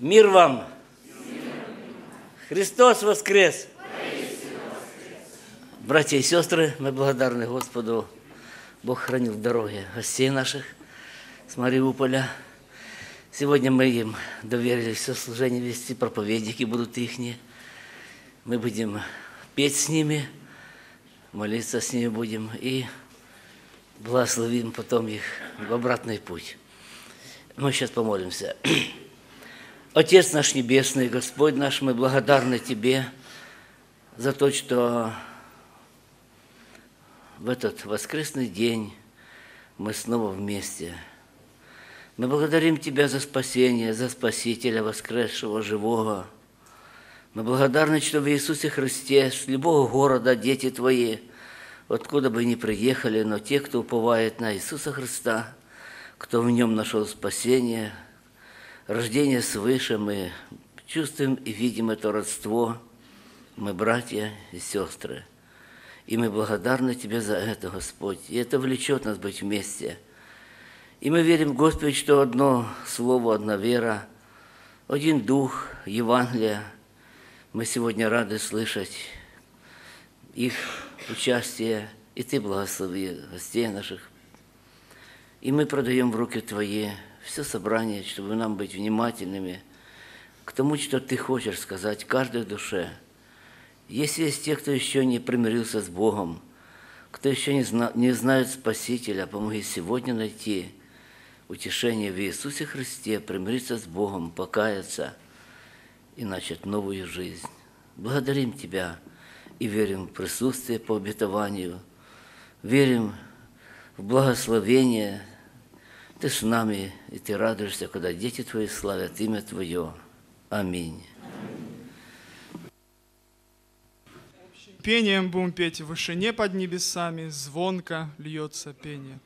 Мир вам! Христос воскрес! Братья и сестры, мы благодарны Господу. Бог хранил дороги гостей наших с Мариуполя. Сегодня мы им доверили все служение вести, проповедники будут ихние. Мы будем петь с ними, молиться с ними будем и благословим потом их в обратный путь. Мы сейчас помолимся. Отец наш Небесный, Господь наш, мы благодарны Тебе за то, что в этот воскресный день мы снова вместе. Мы благодарим Тебя за спасение, за Спасителя воскресшего, живого. Мы благодарны, что в Иисусе Христе с любого города дети Твои, откуда бы ни приехали, но те, кто уповает на Иисуса Христа, кто в Нем нашел спасение, рождение свыше, мы чувствуем и видим это родство, мы братья и сестры. И мы благодарны Тебе за это, Господь. И это влечет нас быть вместе. И мы верим, Господи, что одно слово, одна вера, один дух, Евангелие. Мы сегодня рады слышать их участие, и Ты благослови гостей наших. И мы продаем в руки Твои все собрание, чтобы нам быть внимательными к тому, что Ты хочешь сказать каждой душе. Если есть те, кто еще не примирился с Богом, кто еще не, зна, не знает Спасителя, помоги сегодня найти утешение в Иисусе Христе, примириться с Богом, покаяться и начать новую жизнь. Благодарим Тебя и верим в присутствие по обетованию, верим в благословение. Ты с нами, и Ты радуешься, когда дети Твои славят имя Твое. Аминь. Пением будем петь в вышине под небесами, звонко льется пение.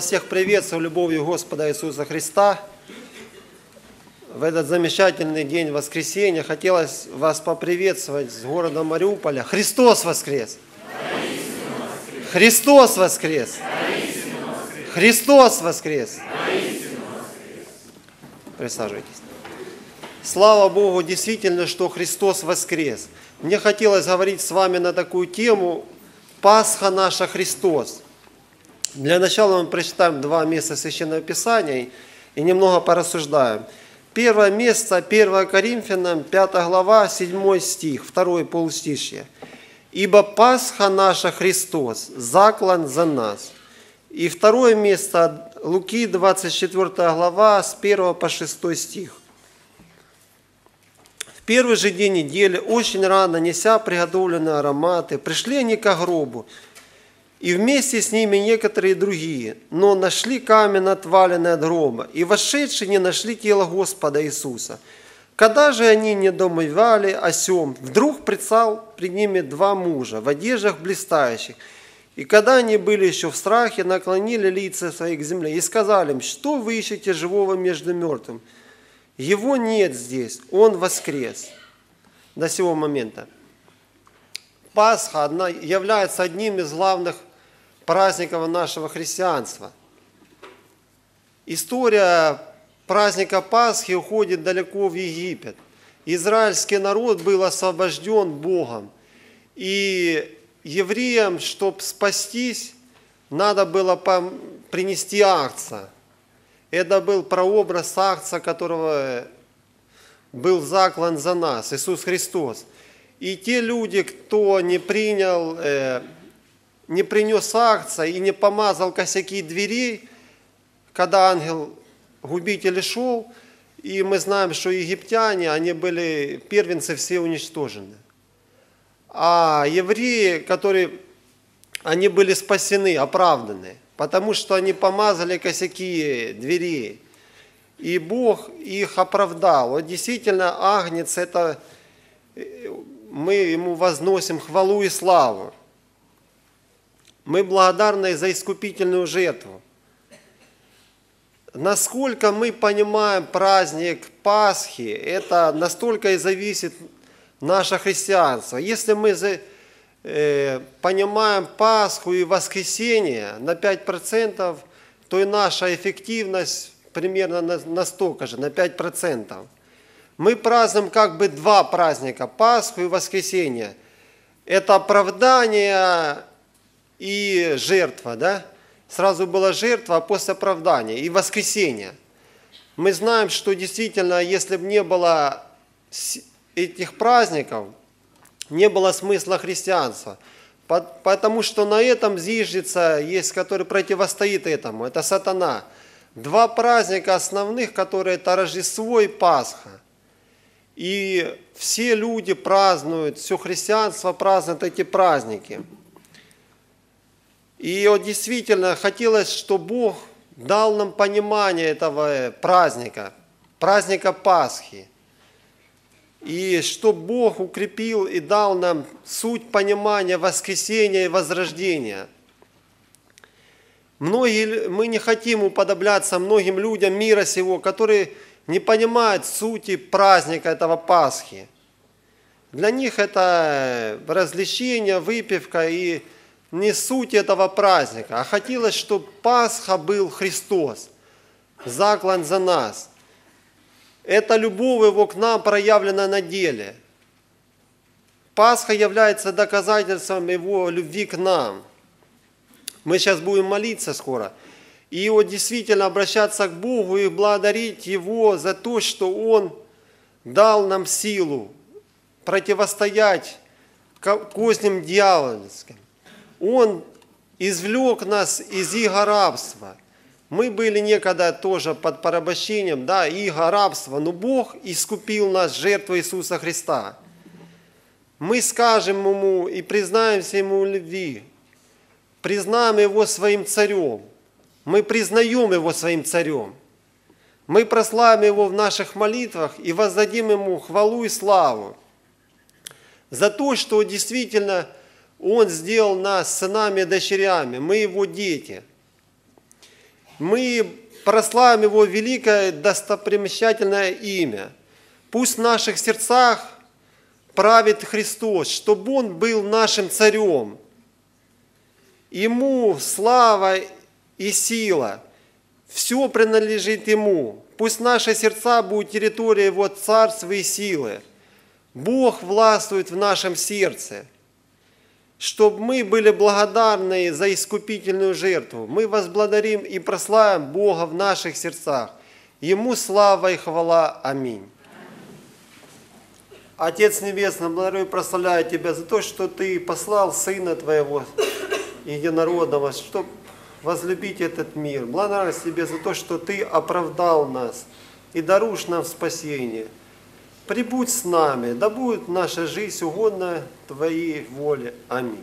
Вас всех приветствую любовью Господа Иисуса Христа. В этот замечательный день воскресенья хотелось вас поприветствовать с города Мариуполя. Христос воскрес! Христос воскрес! Христос воскрес! Присаживайтесь. Слава Богу, действительно, что Христос воскрес. Мне хотелось говорить с вами на такую тему «Пасха наша Христос». Для начала мы прочитаем два места Священного Писания и немного порассуждаем. Первое место, 1 Коринфянам, 5 глава, 7 стих, второй полустишье. «Ибо Пасха наша Христос, заклан за нас». И второе место, Луки, 24 глава, с 1 по 6 стих. В первый же день недели, очень рано, неся приготовленные ароматы, пришли они к гробу, и вместе с ними некоторые другие, но нашли камень отваленный от гроба, и вошедшие не нашли тело Господа Иисуса. Когда же они не домывали о сем, вдруг предстал пред ними два мужа в одеждах блистающих, и когда они были еще в страхе, наклонили лица свои к земле и сказали им, что вы ищете живого между мертвым? Его нет здесь, он воскрес. До сего момента. Пасха одна, является одним из главных праздников нашего христианства. История праздника Пасхи уходит далеко в Египет. Израильский народ был освобожден Богом. И евреям, чтобы спастись, надо было принести акция. Это был прообраз акция, которого был заклан за нас, Иисус Христос. И те люди, кто не принял э, не принес акция и не помазал косяки дверей, когда ангел-губитель шел, и мы знаем, что египтяне, они были первенцы все уничтожены. А евреи, которые, они были спасены, оправданы, потому что они помазали косяки дверей. И Бог их оправдал. Вот действительно, Агнец – это э, мы Ему возносим хвалу и славу. Мы благодарны за искупительную жертву. Насколько мы понимаем праздник Пасхи, это настолько и зависит наше христианство. Если мы э, понимаем Пасху и воскресенье на 5%, то и наша эффективность примерно на, столько же, на 5%. Мы празднуем как бы два праздника, Пасху и воскресенье. Это оправдание и жертва, да? Сразу была жертва, а после оправдания и воскресенье. Мы знаем, что действительно, если бы не было этих праздников, не было смысла христианства. Потому что на этом зиждется, есть, который противостоит этому, это сатана – два праздника основных, которые это Рождество и Пасха. И все люди празднуют, все христианство празднует эти праздники. И вот действительно хотелось, чтобы Бог дал нам понимание этого праздника, праздника Пасхи. И чтобы Бог укрепил и дал нам суть понимания воскресения и возрождения – Многие, мы не хотим уподобляться многим людям мира сего, которые не понимают сути праздника этого Пасхи. Для них это развлечение, выпивка и не суть этого праздника. А хотелось, чтобы Пасха был Христос, заклан за нас. Это любовь Его к нам проявлена на деле. Пасха является доказательством Его любви к нам – мы сейчас будем молиться скоро. И вот действительно обращаться к Богу и благодарить Его за то, что Он дал нам силу противостоять козням дьявольским. Он извлек нас из иго рабства. Мы были некогда тоже под порабощением, да, иго рабства, но Бог искупил нас жертвой Иисуса Христа. Мы скажем Ему и признаемся Ему любви, признаем Его своим царем. Мы признаем Его своим царем. Мы прославим Его в наших молитвах и воздадим Ему хвалу и славу за то, что действительно Он сделал нас сынами и дочерями, мы Его дети. Мы прославим Его великое достопримечательное имя. Пусть в наших сердцах правит Христос, чтобы Он был нашим царем – Ему слава и сила. Все принадлежит Ему. Пусть наши сердца будут территорией Его царства и силы. Бог властвует в нашем сердце. Чтобы мы были благодарны за искупительную жертву. Мы возблагодарим и прославим Бога в наших сердцах. Ему слава и хвала. Аминь. Отец Небесный, благодарю и прославляю Тебя за то, что Ты послал Сына Твоего, единородного, чтобы возлюбить этот мир. Благодарность Тебе за то, что Ты оправдал нас и даруешь нам спасение. Прибудь с нами, да будет наша жизнь угодна Твоей воле. Аминь.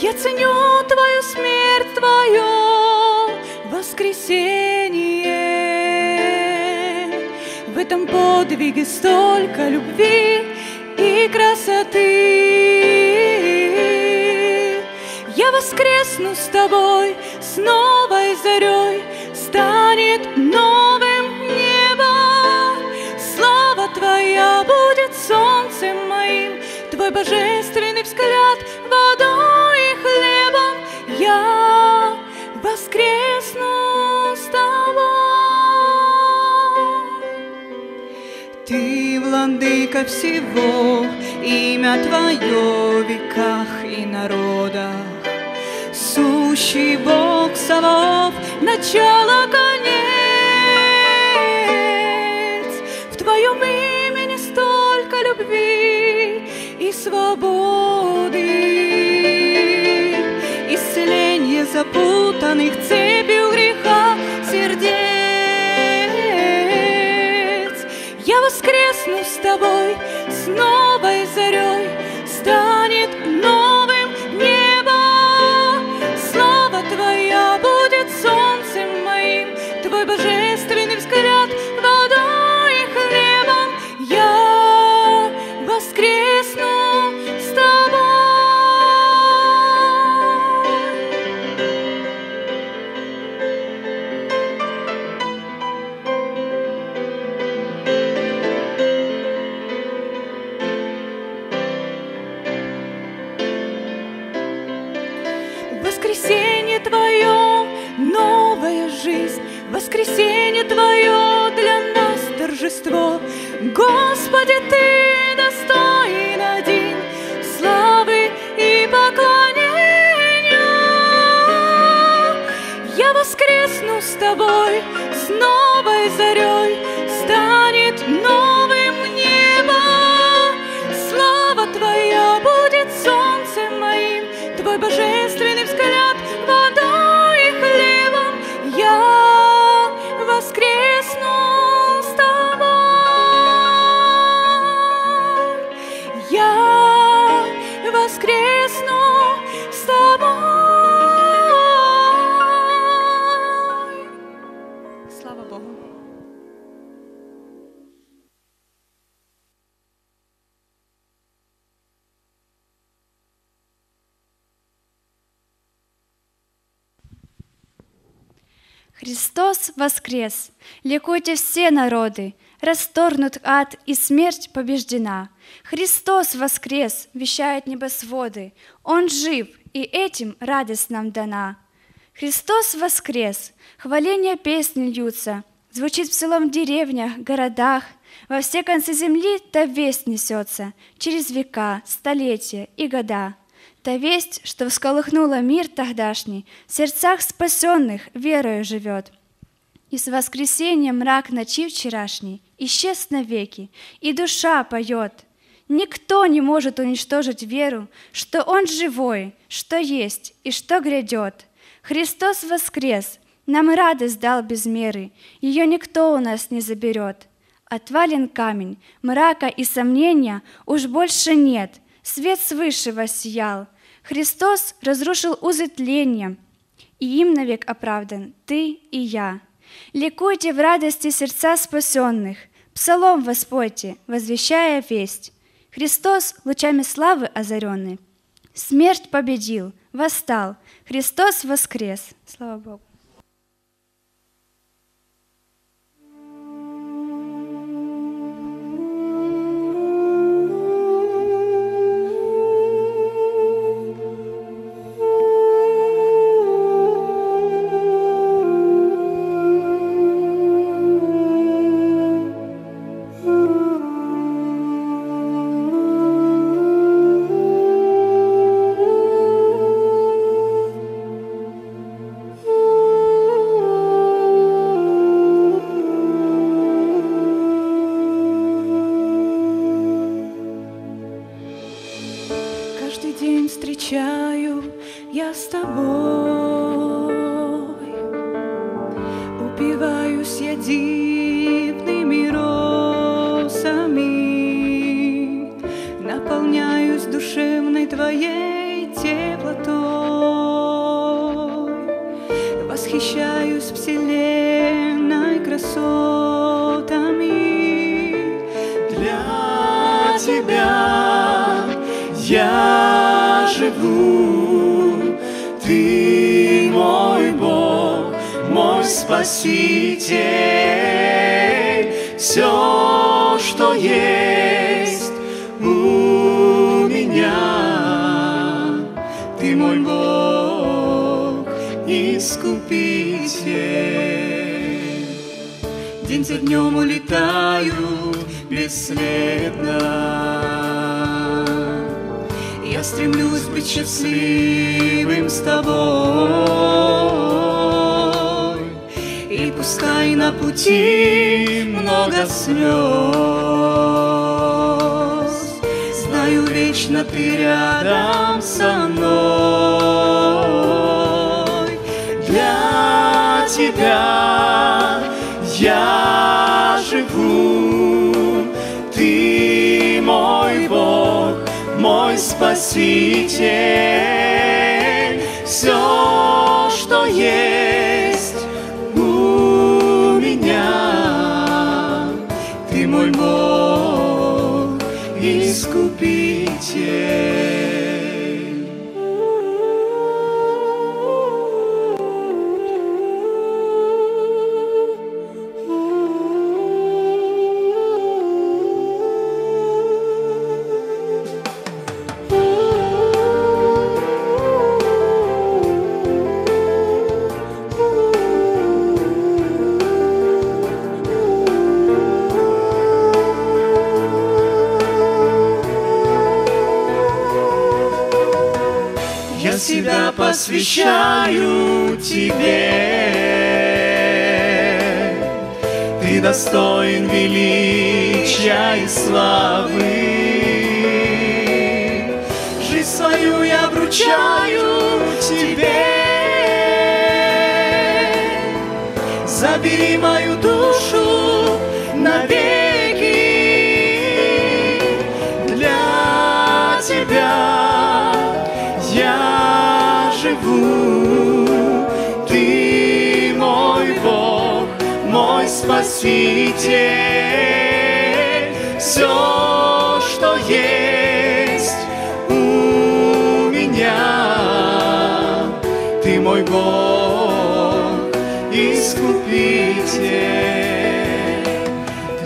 Я ценю Твою смерть, Твое воскресение. В этом подвиге столько любви и красоты. Я воскресну с тобой, с новой зарей станет новым небо. Слава Твоя будет солнцем моим, Твой божественный взгляд водой воскресну с тобой. Ты, владыка всего, имя Твое в веках и народах. Сущий Бог Савов, начало, конец. В Твоем имени столько любви и свободы. Запутанных цепью воскрес! Ликуйте все народы! Расторгнут ад, и смерть побеждена. Христос воскрес! Вещают небосводы. Он жив, и этим радость нам дана. Христос воскрес! Хваления песни льются. Звучит в деревнях, городах. Во все концы земли та весть несется Через века, столетия и года. Та весть, что всколыхнула мир тогдашний, В сердцах спасенных верою живет. И с воскресением мрак ночи вчерашний Исчез навеки, и душа поет. Никто не может уничтожить веру, Что Он живой, что есть и что грядет. Христос воскрес, нам радость дал без меры, Ее никто у нас не заберет. Отвален камень, мрака и сомнения Уж больше нет, свет свыше воссиял. Христос разрушил узы тления, И им навек оправдан ты и я. Ликуйте в радости сердца спасенных, Псалом воспойте, возвещая весть. Христос лучами славы озаренный, Смерть победил, восстал, Христос воскрес. Слава Богу. Посвящаю тебе. Ты достоин величия и славы. Жизнь свою я вручаю тебе. Забери мою душу Спаситель. Все, что есть у меня, ты мой Бог, искупитель.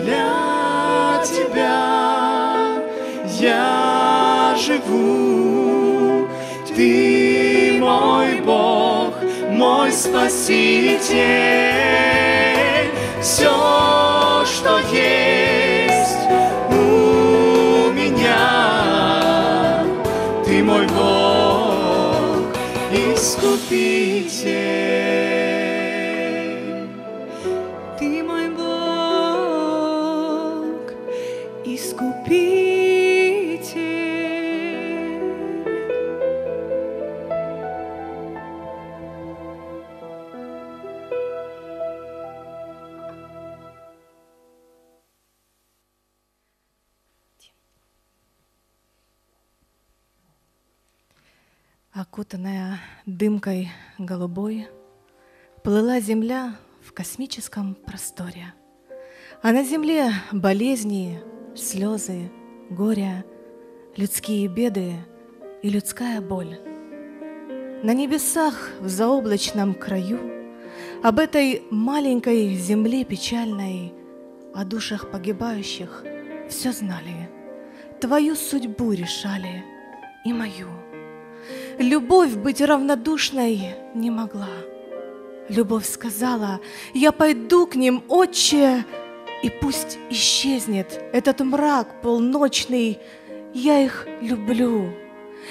Для тебя я живу, ты мой Бог, мой Спаситель. Что есть у меня, ты мой Бог, искупитель. Земля в космическом просторе. А на земле болезни, слезы, горя, людские беды и людская боль. На небесах в заоблачном краю об этой маленькой земле печальной, о душах погибающих все знали, твою судьбу решали и мою. Любовь быть равнодушной не могла. Любовь сказала, я пойду к ним, отче, и пусть исчезнет этот мрак полночный. Я их люблю,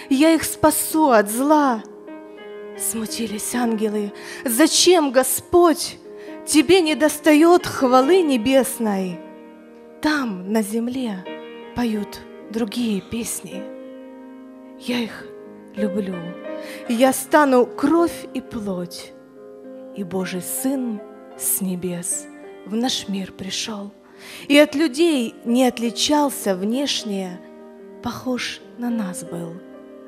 я их спасу от зла. Смутились ангелы, зачем, Господь, тебе не достает хвалы небесной? Там, на земле, поют другие песни. Я их люблю. Я стану кровь и плоть, и Божий Сын с небес в наш мир пришел, и от людей не отличался внешне, похож на нас был,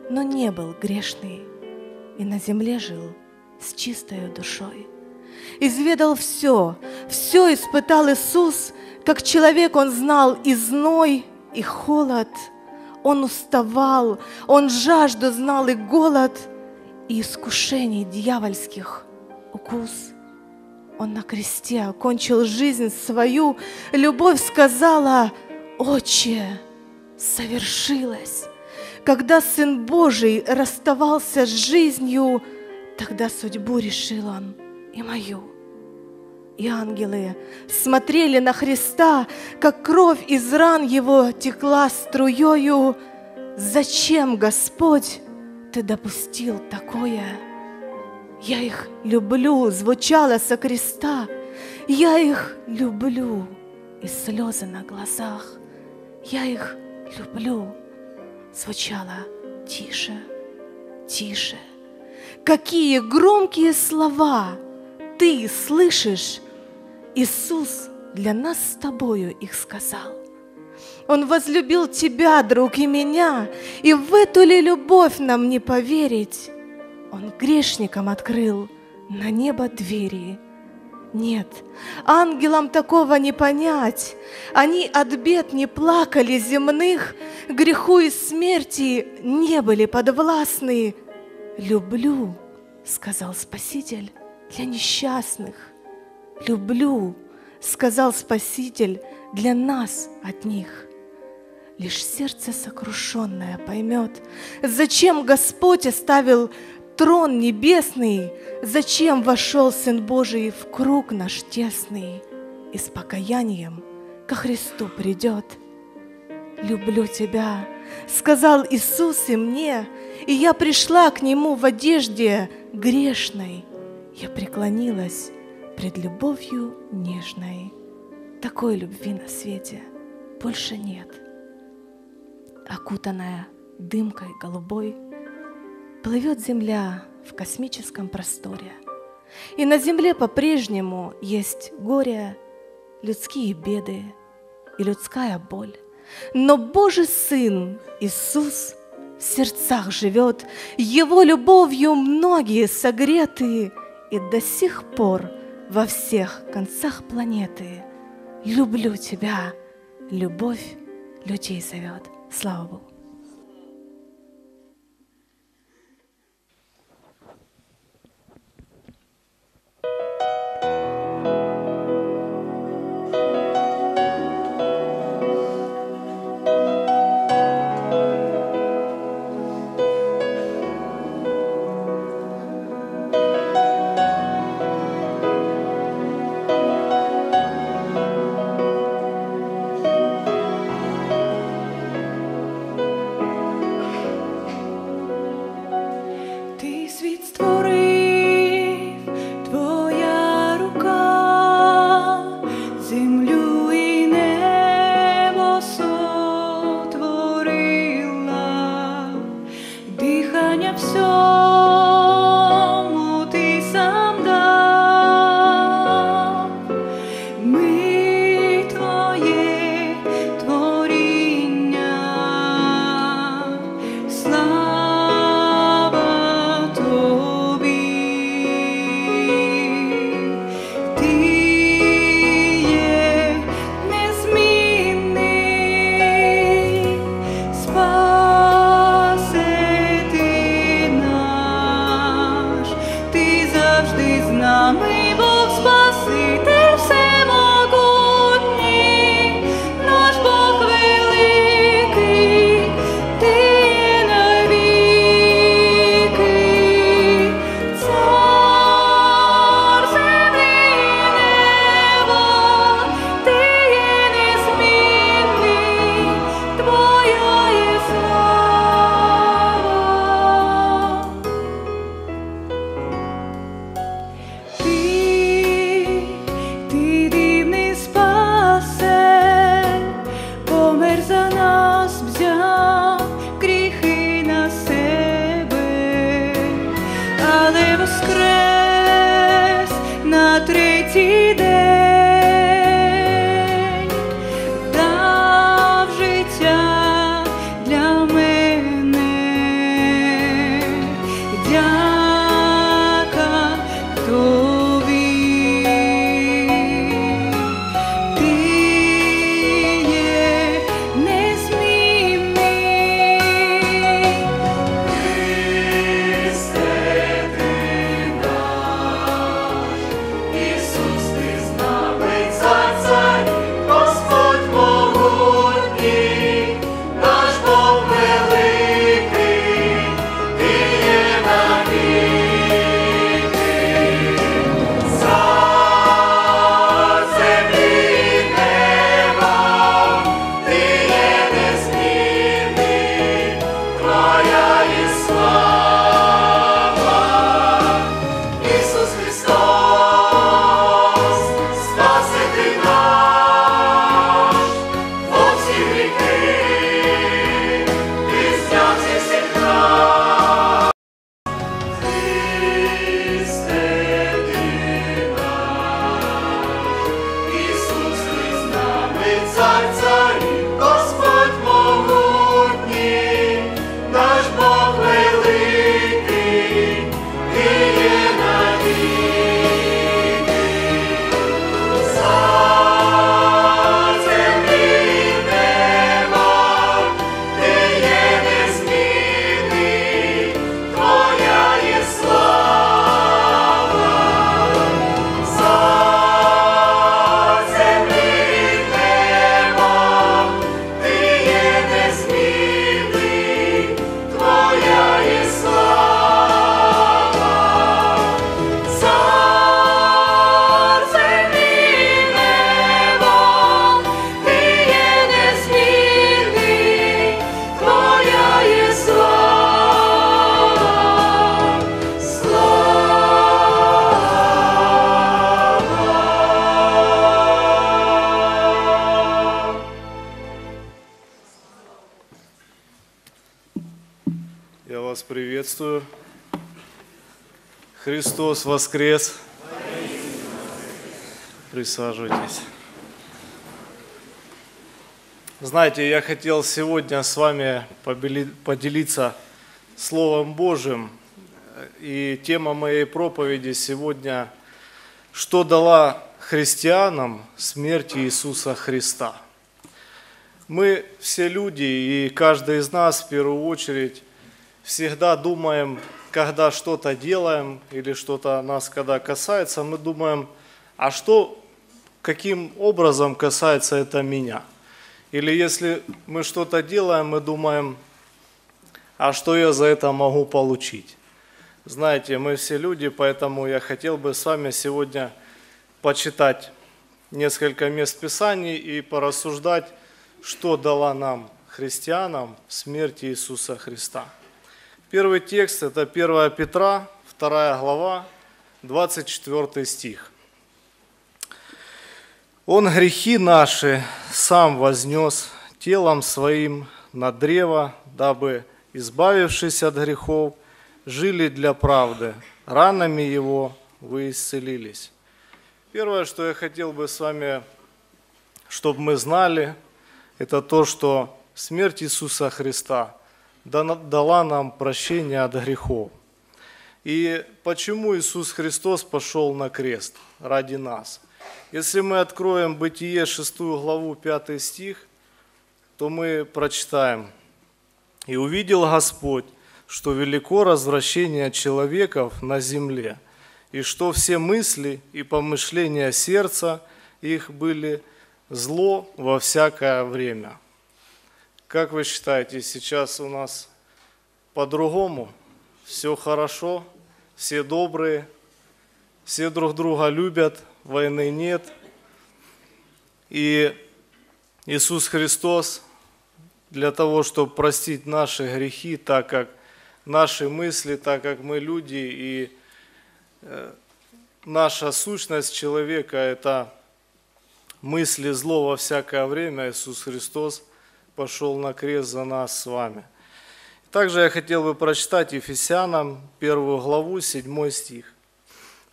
но не был грешный, и на земле жил с чистой душой. Изведал все, все испытал Иисус, как человек он знал и зной, и холод. Он уставал, он жажду знал и голод, и искушений дьявольских укус. Он на кресте окончил жизнь свою, любовь сказала, «Отче, совершилось». Когда Сын Божий расставался с жизнью, тогда судьбу решил Он и мою. И ангелы смотрели на Христа, как кровь из ран Его текла струею. Зачем, Господь, Ты допустил такое? Я их люблю, звучало со креста. Я их люблю, и слезы на глазах. Я их люблю, звучало тише, тише. Какие громкие слова ты слышишь, Иисус для нас с тобою их сказал. Он возлюбил тебя, друг, и меня, и в эту ли любовь нам не поверить? Он грешникам открыл на небо двери. Нет, ангелам такого не понять. Они от бед не плакали земных, греху и смерти не были подвластны. «Люблю», — сказал Спаситель, — «для несчастных». «Люблю», — сказал Спаситель, — «для нас от них». Лишь сердце сокрушенное поймет, зачем Господь оставил трон небесный, зачем вошел Сын Божий в круг наш тесный и с покаянием ко Христу придет. «Люблю тебя», — сказал Иисус и мне, и я пришла к Нему в одежде грешной. Я преклонилась пред любовью нежной. Такой любви на свете больше нет. Окутанная дымкой голубой, плывет земля в космическом просторе. И на земле по-прежнему есть горе, людские беды и людская боль. Но Божий Сын Иисус в сердцах живет, Его любовью многие согреты, и до сих пор во всех концах планеты люблю тебя, любовь людей зовет. Слава Богу. Христос воскрес. Присаживайтесь. Знаете, я хотел сегодня с вами поделиться Словом Божьим. И тема моей проповеди сегодня «Что дала христианам смерть Иисуса Христа?» Мы все люди, и каждый из нас в первую очередь всегда думаем, когда что-то делаем или что-то нас когда касается, мы думаем, а что, каким образом касается это меня? Или если мы что-то делаем, мы думаем, а что я за это могу получить? Знаете, мы все люди, поэтому я хотел бы с вами сегодня почитать несколько мест Писаний и порассуждать, что дала нам, христианам, смерть Иисуса Христа. Первый текст – это 1 Петра, 2 глава, 24 стих. «Он грехи наши сам вознес телом своим на древо, дабы, избавившись от грехов, жили для правды. Ранами Его вы исцелились». Первое, что я хотел бы с вами, чтобы мы знали, это то, что смерть Иисуса Христа дала нам прощение от грехов. И почему Иисус Христос пошел на крест ради нас? Если мы откроем Бытие 6 главу 5 стих, то мы прочитаем. «И увидел Господь, что велико развращение человеков на земле, и что все мысли и помышления сердца их были зло во всякое время». Как вы считаете, сейчас у нас по-другому? Все хорошо, все добрые, все друг друга любят, войны нет. И Иисус Христос для того, чтобы простить наши грехи, так как наши мысли, так как мы люди, и э, наша сущность человека – это мысли зло во всякое время, Иисус Христос пошел на крест за нас с вами. Также я хотел бы прочитать Ефесянам первую главу, 7 стих,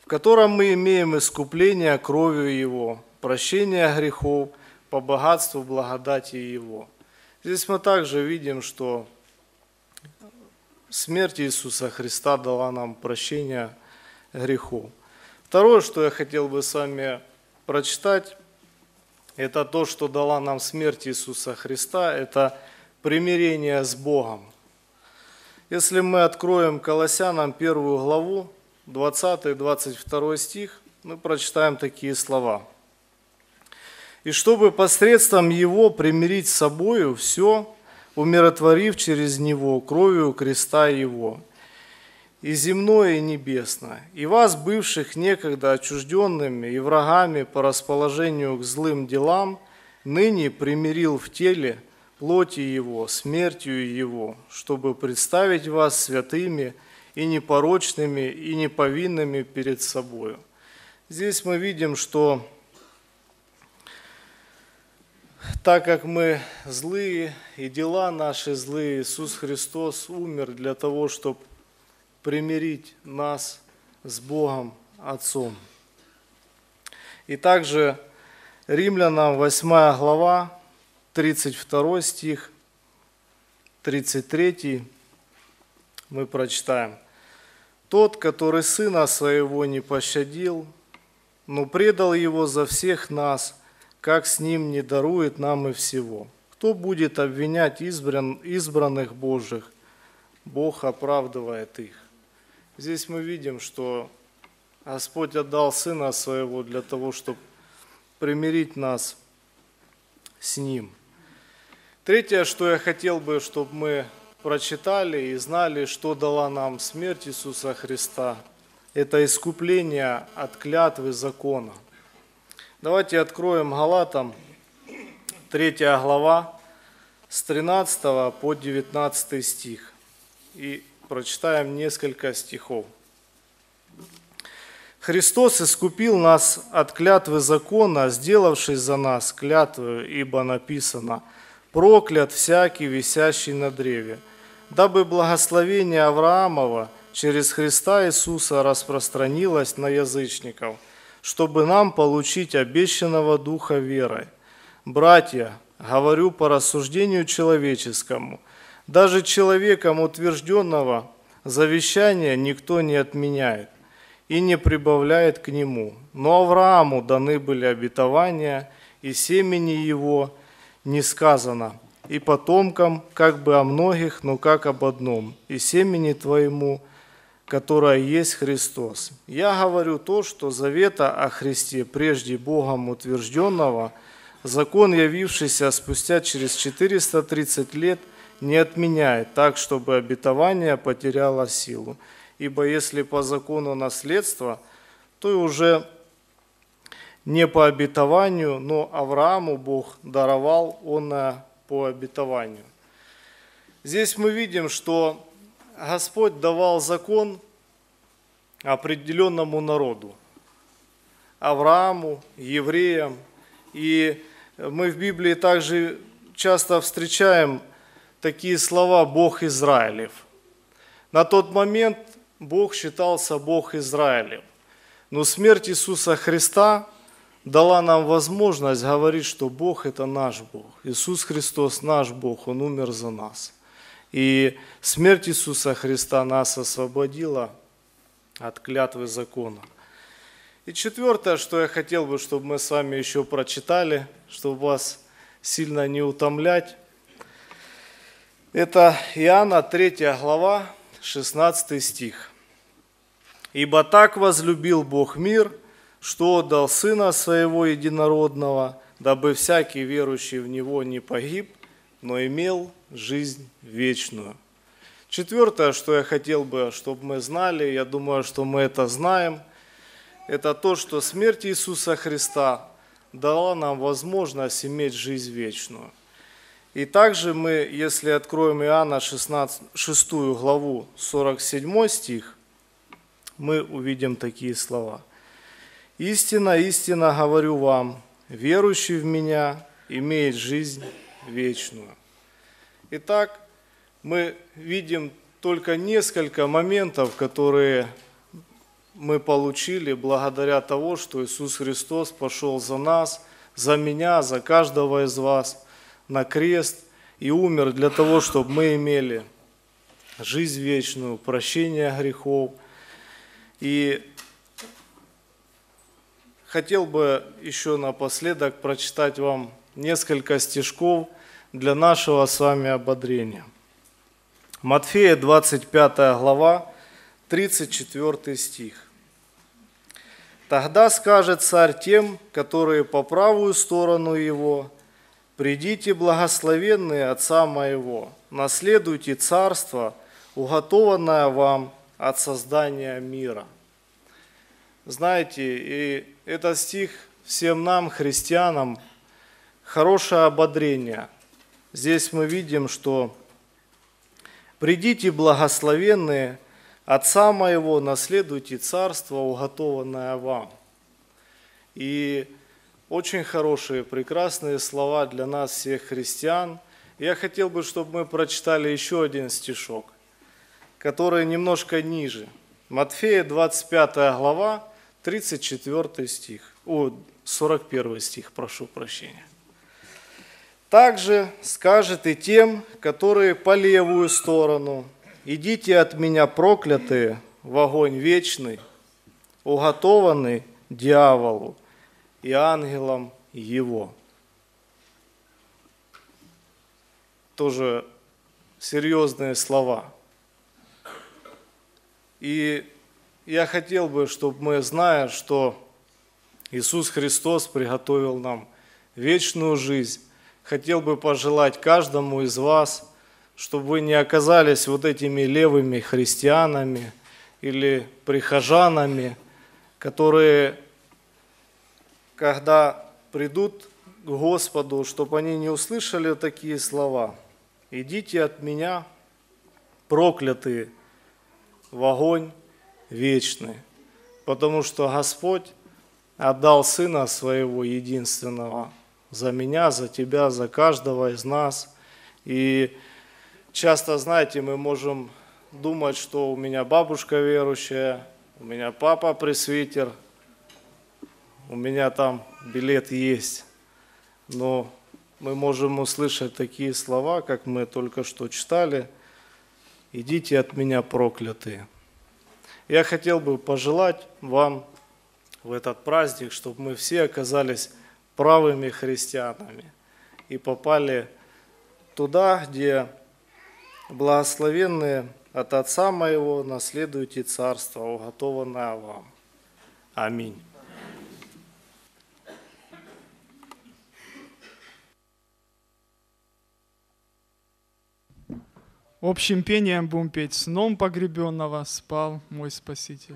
в котором мы имеем искупление кровью Его, прощение грехов по богатству благодати Его. Здесь мы также видим, что смерть Иисуса Христа дала нам прощение грехов. Второе, что я хотел бы с вами прочитать, это то, что дала нам смерть Иисуса Христа, это примирение с Богом. Если мы откроем Колоссянам первую главу, 20-22 стих, мы прочитаем такие слова. «И чтобы посредством Его примирить с собою все, умиротворив через Него кровью креста Его, и земное, и небесное, и вас, бывших некогда отчужденными и врагами по расположению к злым делам, ныне примирил в теле – плоти Его, смертью Его, чтобы представить вас святыми и непорочными и неповинными перед собой. Здесь мы видим, что так как мы злые и дела наши злые, Иисус Христос умер для того, чтобы примирить нас с Богом Отцом. И также Римлянам 8 глава, 32 стих, 33 мы прочитаем. «Тот, который Сына Своего не пощадил, но предал Его за всех нас, как с Ним не дарует нам и всего. Кто будет обвинять избран, избранных Божьих? Бог оправдывает их». Здесь мы видим, что Господь отдал Сына Своего для того, чтобы примирить нас с Ним. Третье, что я хотел бы, чтобы мы прочитали и знали, что дала нам смерть Иисуса Христа, это искупление от клятвы закона. Давайте откроем Галатам 3 глава с 13 по 19 стих и прочитаем несколько стихов. Христос искупил нас от клятвы закона, сделавшись за нас клятвою, ибо написано – проклят всякий, висящий на древе, дабы благословение Авраамова через Христа Иисуса распространилось на язычников, чтобы нам получить обещанного Духа верой. Братья, говорю по рассуждению человеческому, даже человеком утвержденного завещания никто не отменяет и не прибавляет к нему. Но Аврааму даны были обетования, и семени его – не сказано, и потомкам, как бы о многих, но как об одном, и семени Твоему, которое есть Христос. Я говорю то, что завета о Христе, прежде Богом утвержденного, закон, явившийся спустя через 430 лет, не отменяет так, чтобы обетование потеряло силу. Ибо если по закону наследства, то и уже не по обетованию, но Аврааму Бог даровал он по обетованию. Здесь мы видим, что Господь давал закон определенному народу, Аврааму, евреям. И мы в Библии также часто встречаем такие слова «Бог Израилев». На тот момент Бог считался Бог Израилев. Но смерть Иисуса Христа дала нам возможность говорить, что Бог – это наш Бог. Иисус Христос – наш Бог, Он умер за нас. И смерть Иисуса Христа нас освободила от клятвы закона. И четвертое, что я хотел бы, чтобы мы с вами еще прочитали, чтобы вас сильно не утомлять, это Иоанна 3 глава, 16 стих. «Ибо так возлюбил Бог мир – что отдал Сына Своего Единородного, дабы всякий верующий в Него не погиб, но имел жизнь вечную. Четвертое, что я хотел бы, чтобы мы знали, я думаю, что мы это знаем, это то, что смерть Иисуса Христа дала нам возможность иметь жизнь вечную. И также мы, если откроем Иоанна 16, 6 главу, 47 стих, мы увидим такие слова – Истина, истина говорю вам, верующий в Меня имеет жизнь вечную. Итак, мы видим только несколько моментов, которые мы получили благодаря того, что Иисус Христос пошел за нас, за меня, за каждого из вас на крест и умер для того, чтобы мы имели жизнь вечную, прощение грехов. И хотел бы еще напоследок прочитать вам несколько стишков для нашего с вами ободрения. Матфея 25 глава, 34 стих. Тогда скажет царь тем, которые по правую сторону его, «Придите, благословенные Отца моего, наследуйте царство, уготованное вам от создания мира». Знаете, и этот стих всем нам, христианам, хорошее ободрение. Здесь мы видим, что «Придите, благословенные, Отца моего, наследуйте царство, уготованное вам». И очень хорошие, прекрасные слова для нас, всех христиан. Я хотел бы, чтобы мы прочитали еще один стишок, который немножко ниже. Матфея, 25 глава, 34 стих. О, 41 стих, прошу прощения. Также скажет и тем, которые по левую сторону, идите от меня проклятые в огонь вечный, уготованный дьяволу и ангелам его. Тоже серьезные слова. И я хотел бы, чтобы мы, зная, что Иисус Христос приготовил нам вечную жизнь, хотел бы пожелать каждому из вас, чтобы вы не оказались вот этими левыми христианами или прихожанами, которые, когда придут к Господу, чтобы они не услышали такие слова. «Идите от меня, проклятые, в огонь вечный, потому что Господь отдал Сына Своего единственного – за меня, за тебя, за каждого из нас. И часто, знаете, мы можем думать, что у меня бабушка верующая, у меня папа пресвитер, у меня там билет есть. Но мы можем услышать такие слова, как мы только что читали. «Идите от меня, проклятые». Я хотел бы пожелать вам в этот праздник, чтобы мы все оказались правыми христианами и попали туда, где благословенные от Отца моего наследуйте царство, уготованное вам. Аминь. Общим пением будем петь «Сном погребенного спал мой Спаситель».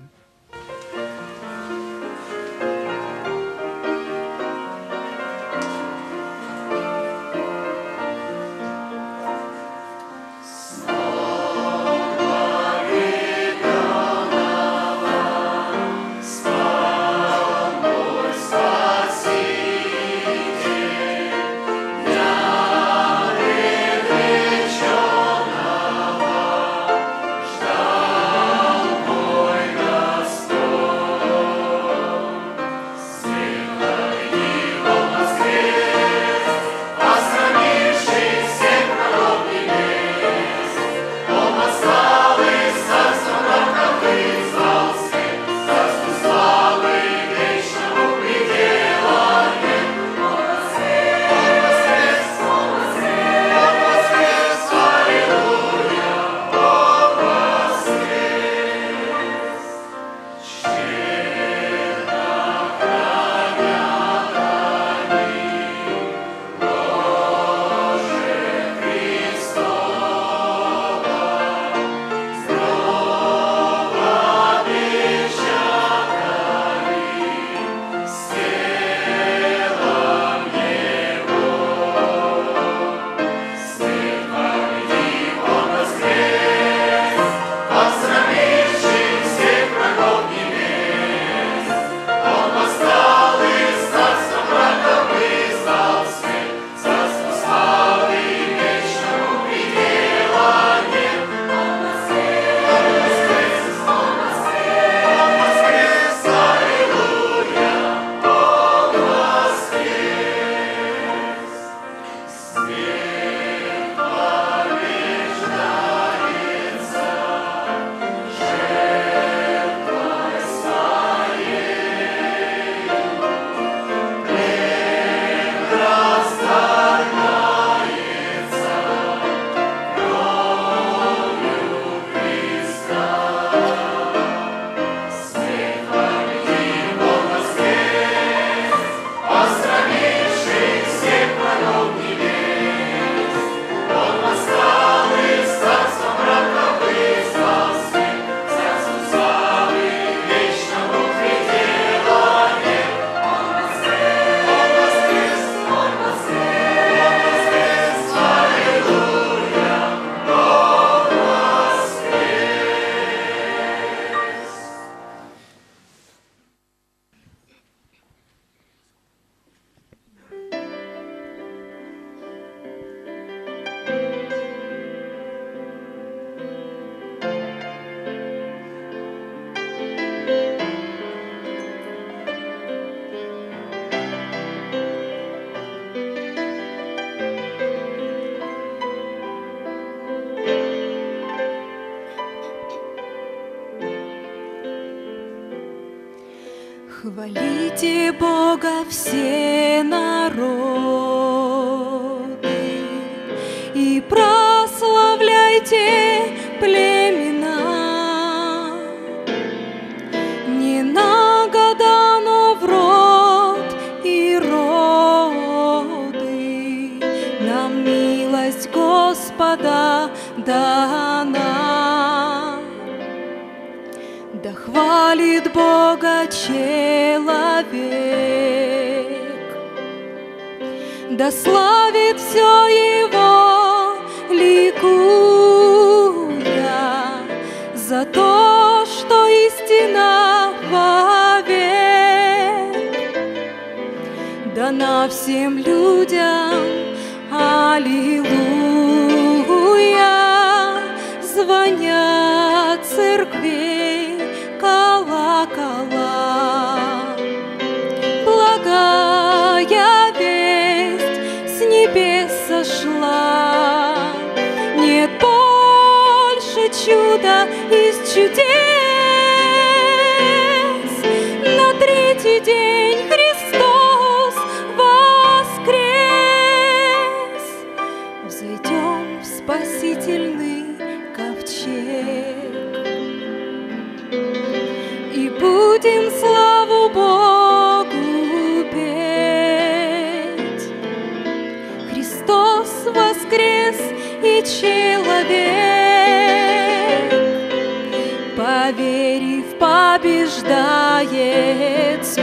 Побеждает смерть.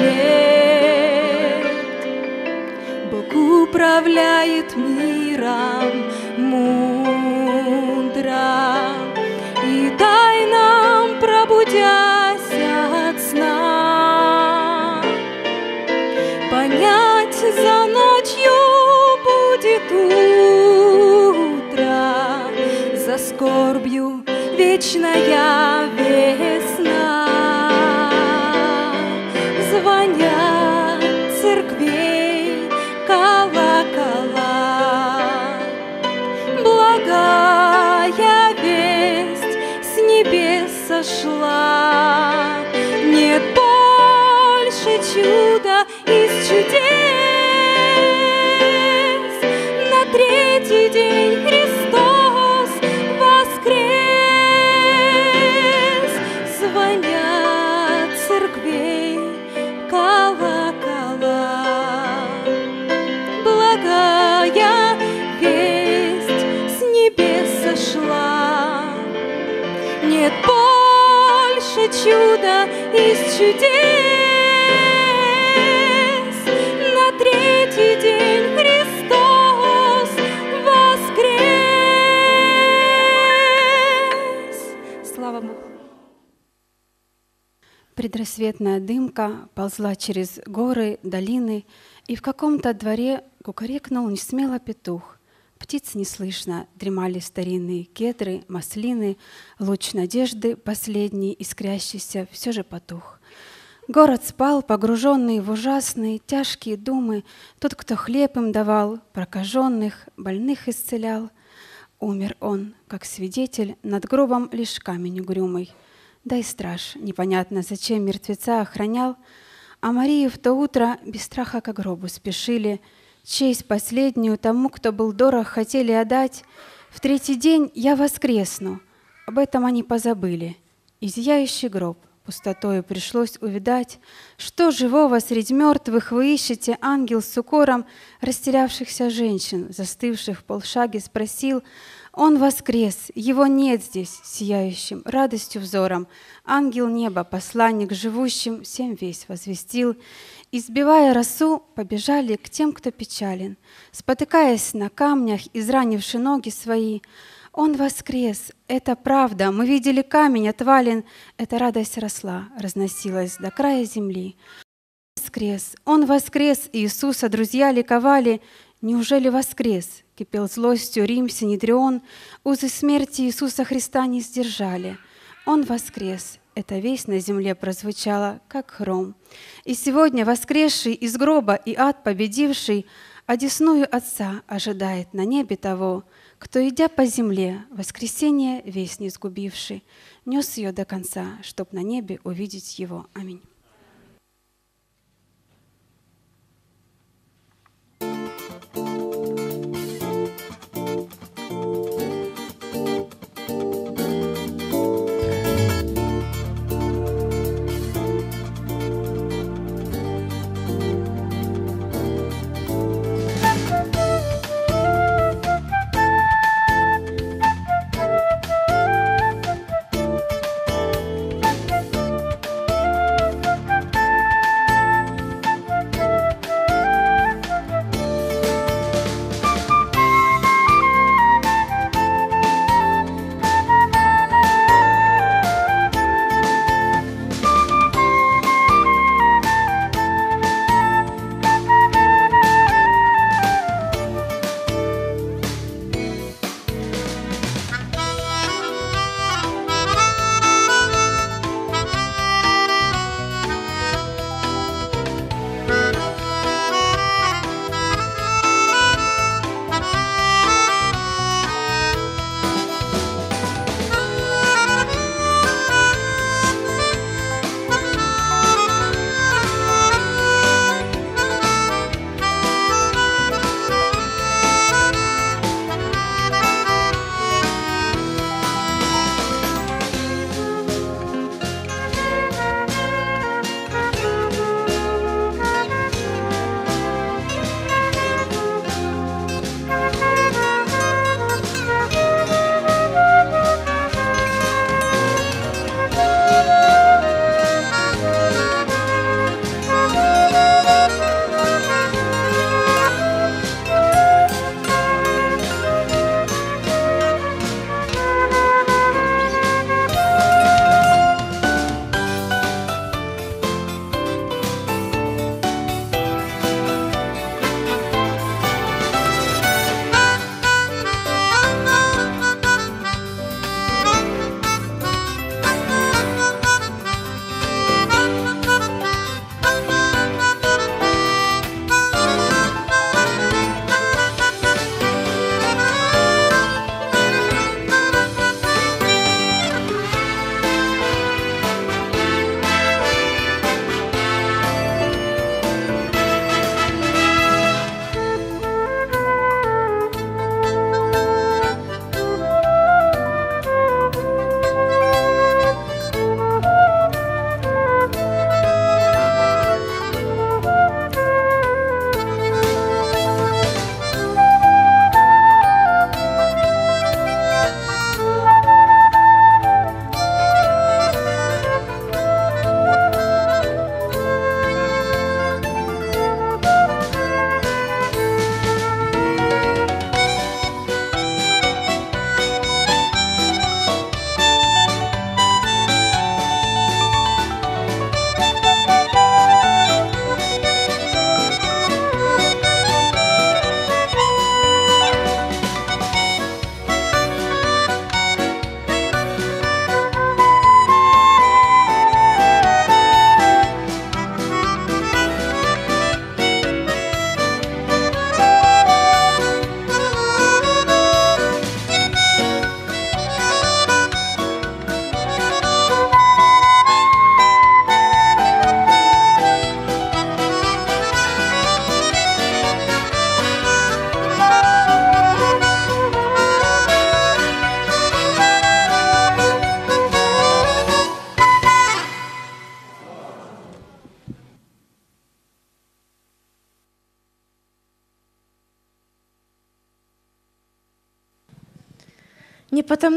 Бог управляет миром мудро, и дай нам, пробудясь от сна, понять за ночью будет утро, за скорбью вечная из чудес. На третий день Христос воскрес. Слава Богу. Предрассветная дымка ползла через горы, долины, и в каком-то дворе кукарекнул несмело петух. Птиц не слышно, дремали старинные кедры, маслины, луч надежды, последний, искрящийся, все же потух. Город спал, погруженный в ужасные, тяжкие думы. Тот, кто хлеб им давал, прокаженных, больных исцелял. Умер он, как свидетель, над гробом лишь камень угрюмый. Да и страж, непонятно зачем мертвеца охранял, а Марию в то утро без страха к гробу спешили, честь последнюю тому, кто был дорог, хотели отдать. В третий день я воскресну. Об этом они позабыли. И зияющий гроб пустотою пришлось увидать, что живого среди мертвых вы ищете, ангел с укором растерявшихся женщин, застывших в полшаге, спросил, он воскрес, его нет здесь, сияющим, радостью взором. Ангел неба, посланник живущим, всем весь возвестил. Избивая росу, побежали к тем, кто печален. Спотыкаясь на камнях, изранивши ноги свои, он воскрес, это правда, мы видели камень отвален, эта радость росла, разносилась до края земли. Воскрес, он воскрес, Иисуса друзья ликовали, Неужели воскрес? Кипел злостью Рим, Синедрион. Узы смерти Иисуса Христа не сдержали. Он воскрес. Эта весть на земле прозвучала, как хром. И сегодня воскресший из гроба и ад победивший, одесную Отца ожидает на небе того, кто, идя по земле, воскресение весь не сгубивший, нес ее до конца, чтоб на небе увидеть его. Аминь.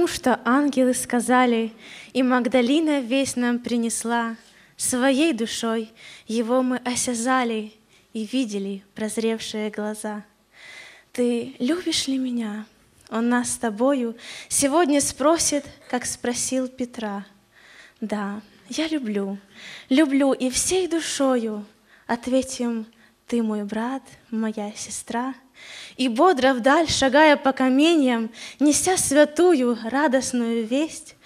Что ангелы сказали, и Магдалина весь нам принесла, Своей душой его мы осязали и видели прозревшие глаза. Ты любишь ли меня? Он нас с тобою сегодня спросит, как спросил Петра. Да, я люблю, люблю и всей душою. Ответим, ты мой брат, моя сестра. И бодро вдаль, шагая по каменьям, неся святую радостную весть,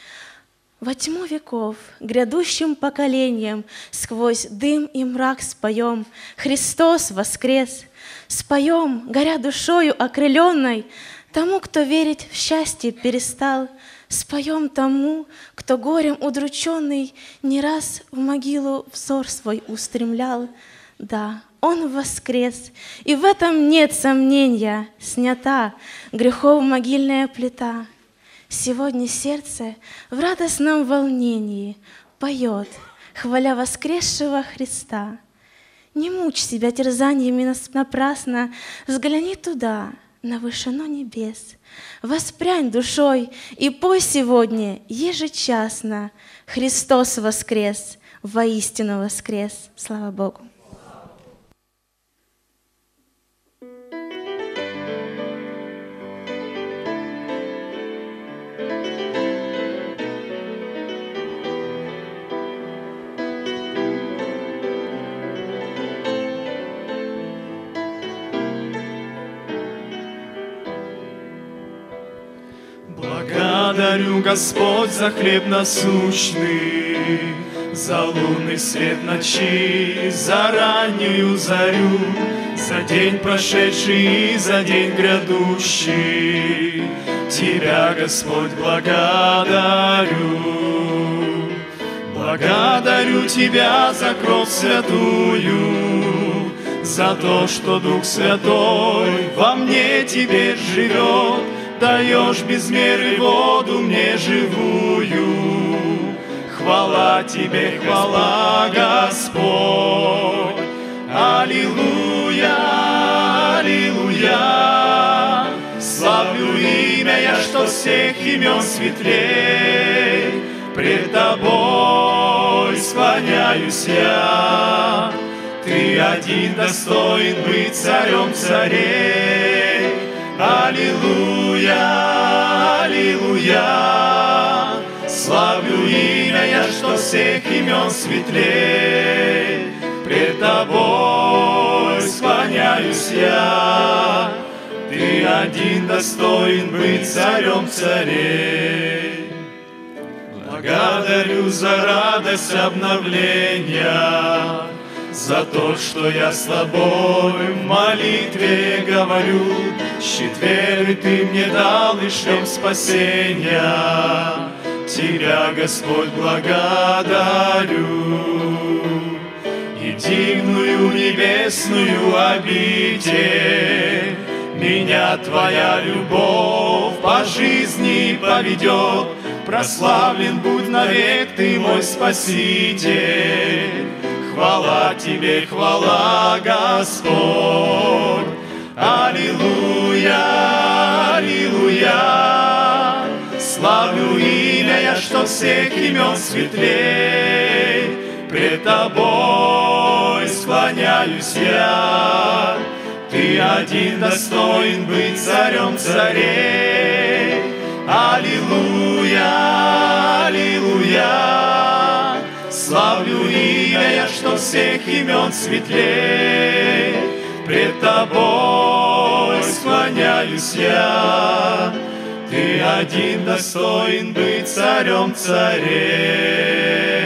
во тьму веков, грядущим поколением, Сквозь дым и мрак споем «Христос воскрес!» Споем, горя душою окрыленной, Тому, кто верить в счастье перестал, Споем тому, кто горем удрученный Не раз в могилу взор свой устремлял. Да, он воскрес, и в этом нет сомнения, Снята грехов могильная плита. Сегодня сердце в радостном волнении Поет, хваля воскресшего Христа. Не мучь себя терзаниями напрасно, Взгляни туда, на вышину небес, Воспрянь душой и пой сегодня ежечасно Христос воскрес, воистину воскрес, слава Богу. Благодарю, Господь, за хлеб насущный, За лунный свет ночи, за раннюю зарю, За день прошедший и за день грядущий. Тебя, Господь, благодарю. Благодарю Тебя за кровь святую, За то, что Дух Святой во мне теперь живет, даешь без меры воду мне живую. Хвала Тебе, хвала, Господь. Аллилуйя, аллилуйя. Славлю имя я, что всех имен светлей. Пред Тобой склоняюсь я. Ты один достоин быть царем царей. Аллилуйя, аллилуйя. Славлю имя я, что всех имен светлей. Пред тобой склоняюсь я. Ты один достоин быть царем царей. Благодарю за радость обновления, за то, что я с тобой в молитве говорю, Щит ты мне дал и шлем спасения. Тебя, Господь, благодарю. И дивную небесную обитель Меня Твоя любовь по жизни поведет, Прославлен будь навек Ты мой Спаситель. Хвала Тебе, хвала, Господь. Аллилуйя, аллилуйя. Славлю имя я, что всех имен светлей. Пред Тобой склоняюсь я. Ты один достоин быть царем царей. Аллилуйя, аллилуйя. Славлю имя я, что всех имен светлей. Пред Тобой склоняюсь я. Ты один достоин быть царем царей.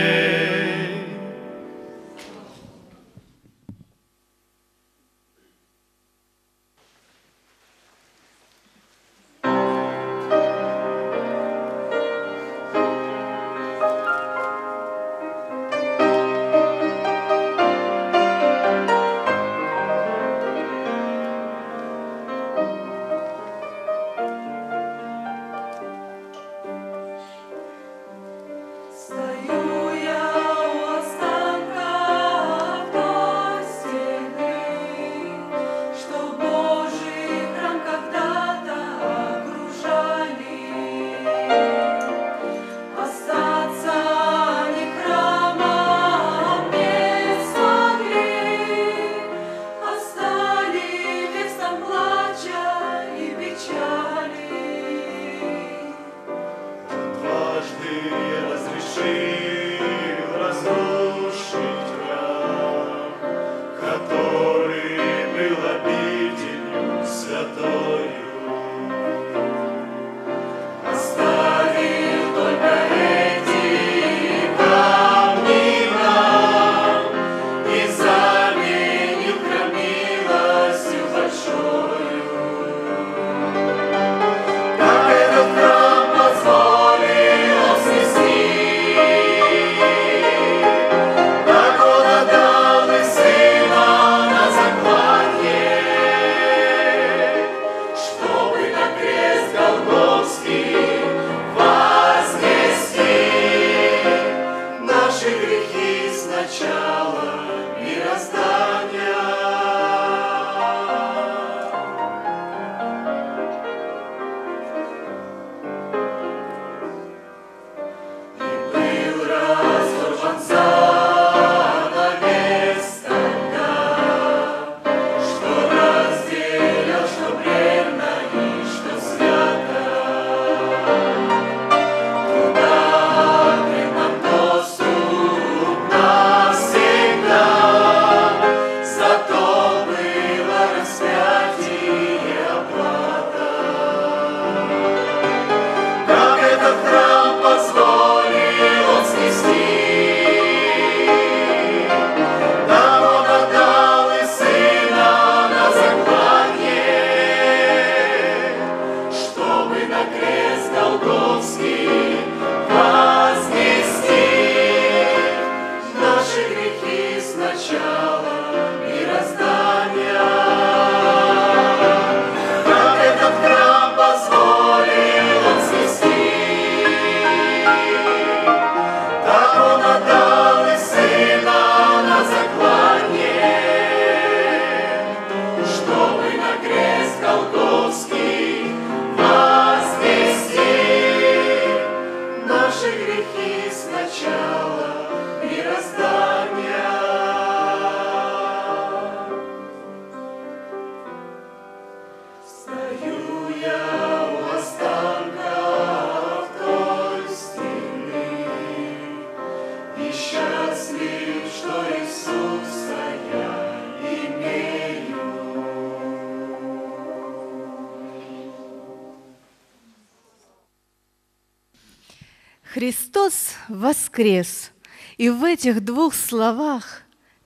Воскрес. И в этих двух словах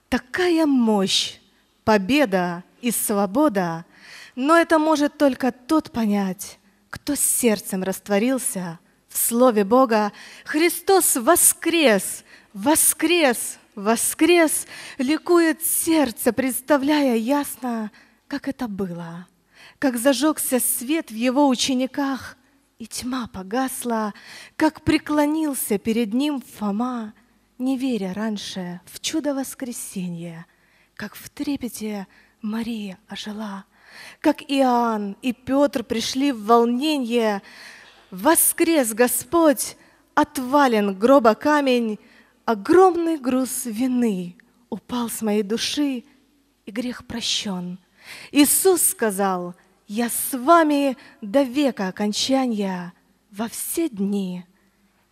такая мощь, победа и свобода. Но это может только тот понять, кто сердцем растворился в Слове Бога. Христос воскрес, воскрес, воскрес, ликует сердце, представляя ясно, как это было, как зажегся свет в его учениках, и тьма погасла, как преклонился перед ним Фома, не веря раньше в чудо воскресенья, как в трепете Мария ожила, как Иоанн и Петр пришли в волнение. Воскрес Господь, отвален гроба камень, огромный груз вины упал с моей души, и грех прощен. Иисус сказал, «Я с вами до века окончания во все дни».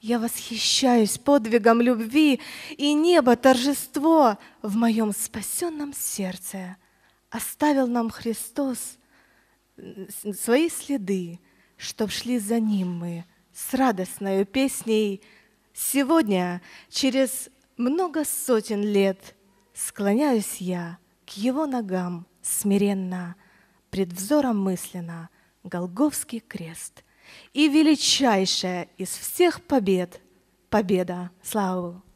Я восхищаюсь подвигом любви, и небо торжество в моем спасенном сердце. Оставил нам Христос свои следы, чтоб шли за Ним мы с радостной песней. Сегодня, через много сотен лет, склоняюсь я к Его ногам смиренно, пред взором мысленно Голговский крест и величайшая из всех побед — победа. Слава Богу!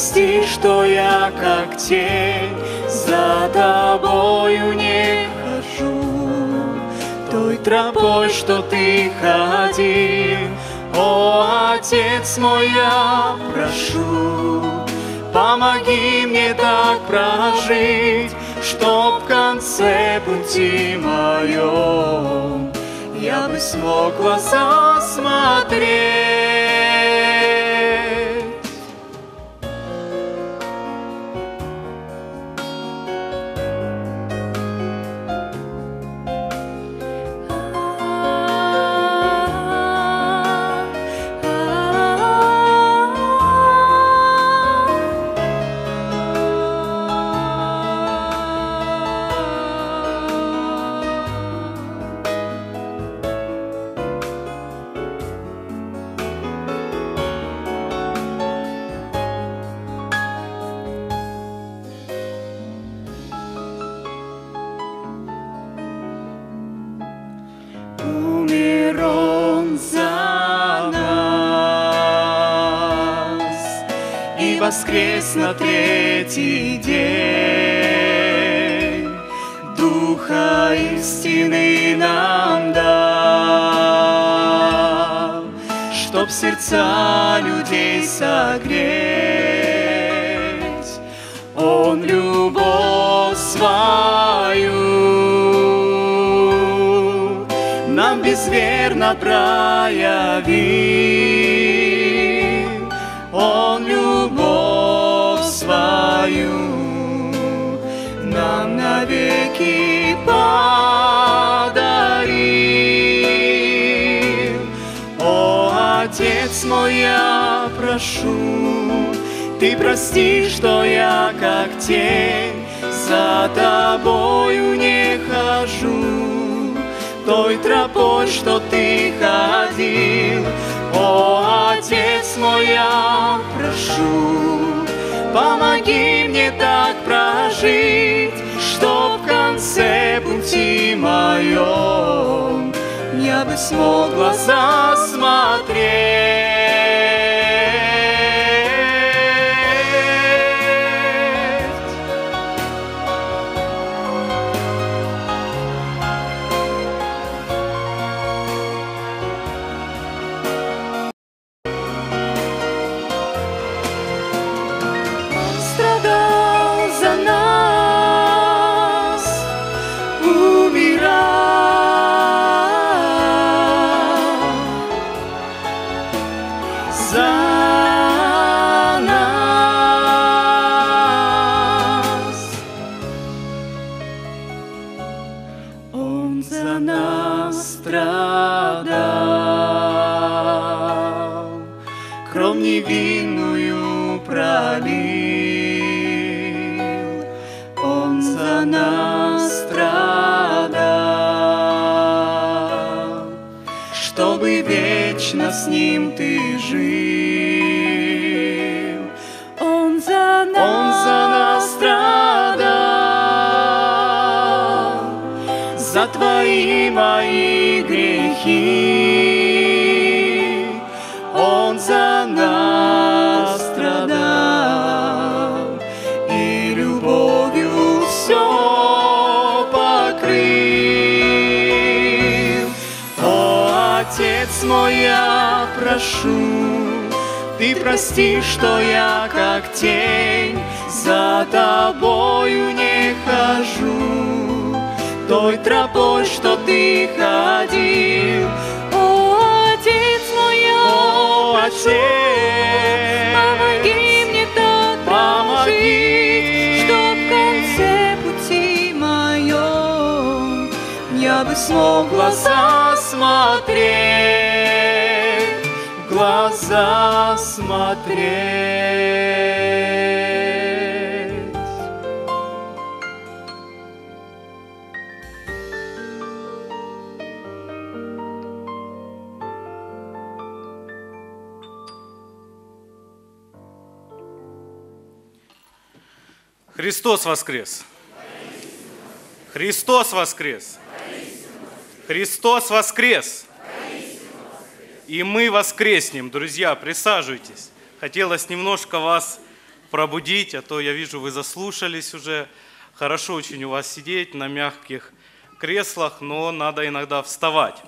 Прости, что я как тень за тобою не хожу, той тропой, что ты ходил. О, Отец мой, я прошу, помоги мне так прожить, чтоб в конце пути моем я бы смог глаза смотреть. Сердца людей согреть. Он любовь свою нам безверно проявил. Мой, я прошу, Ты прости, что я как тень за тобою не хожу той тропой, что ты ходил. О, Отец мой, я прошу, помоги мне так прожить, что в конце пути моем я бы смог глаза смотреть. Прости, что я как тень за тобою не хожу, той тропой, что ты ходил. О, Отец мой, я О, Отец, помоги мне так помоги, Чтоб в конце пути моем я бы смог глаза смотреть. Христос воскрес! Христос воскрес! Христос воскрес! Христос воскрес! И мы воскреснем, друзья, присаживайтесь. Хотелось немножко вас пробудить, а то я вижу, вы заслушались уже. Хорошо очень у вас сидеть на мягких креслах, но надо иногда вставать.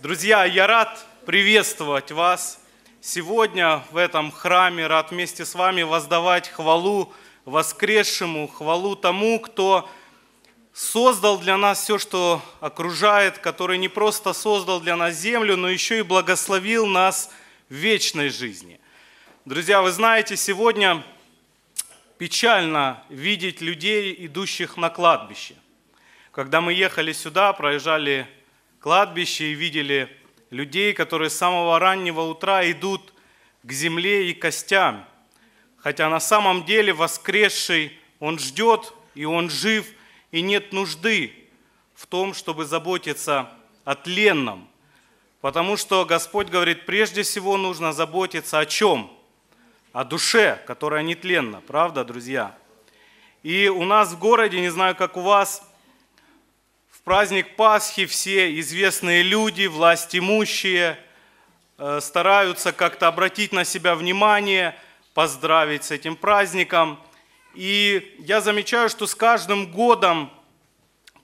Друзья, я рад приветствовать вас сегодня в этом храме, рад вместе с вами воздавать хвалу воскресшему, хвалу тому, кто создал для нас все, что окружает, который не просто создал для нас землю, но еще и благословил нас в вечной жизни. Друзья, вы знаете, сегодня печально видеть людей, идущих на кладбище. Когда мы ехали сюда, проезжали кладбище и видели людей, которые с самого раннего утра идут к земле и костям. Хотя на самом деле воскресший, он ждет, и он жив, и нет нужды в том, чтобы заботиться о тленном. Потому что Господь говорит, прежде всего нужно заботиться о чем? О душе, которая нетленна, правда, друзья? И у нас в городе, не знаю, как у вас, в праздник Пасхи все известные люди, власть имущие, э, стараются как-то обратить на себя внимание, поздравить с этим праздником. И я замечаю, что с каждым годом